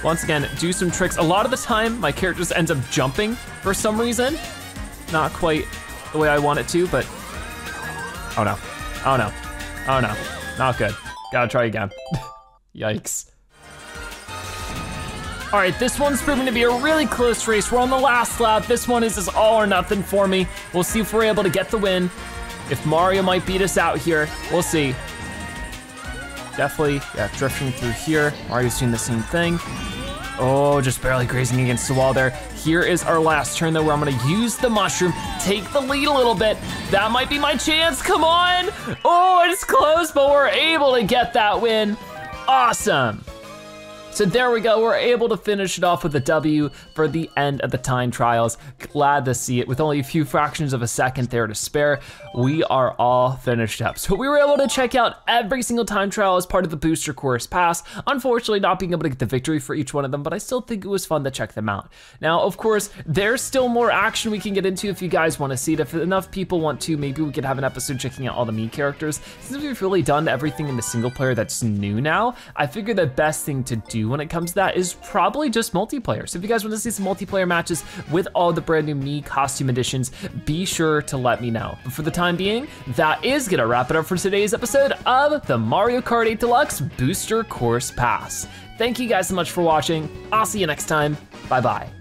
Speaker 1: once again, do some tricks. A lot of the time, my character just ends up jumping for some reason. Not quite the way I want it to, but, oh no, oh no, oh no, not good. Gotta try again. Yikes. All right, this one's proving to be a really close race. We're on the last lap. This one is all or nothing for me. We'll see if we're able to get the win. If Mario might beat us out here, we'll see. Definitely, yeah, drifting through here. Mario's doing the same thing. Oh, just barely grazing against the wall there. here is our last turn though, where I'm gonna use the mushroom, take the lead a little bit. That might be my chance, come on. Oh, it's close, but we're able to get that win. Awesome. So there we go, we're able to finish it off with a W for the end of the time trials. Glad to see it with only a few fractions of a second there to spare. We are all finished up. So we were able to check out every single time trial as part of the booster course pass. Unfortunately, not being able to get the victory for each one of them, but I still think it was fun to check them out. Now, of course, there's still more action we can get into if you guys wanna see it. If enough people want to, maybe we could have an episode checking out all the Mii characters. Since we've really done everything in the single player that's new now, I figure the best thing to do when it comes to that is probably just multiplayer. So if you guys want to see some multiplayer matches with all the brand new Mii costume editions, be sure to let me know. But for the time being, that is gonna wrap it up for today's episode of the Mario Kart 8 Deluxe Booster Course Pass. Thank you guys so much for watching. I'll see you next time. Bye bye.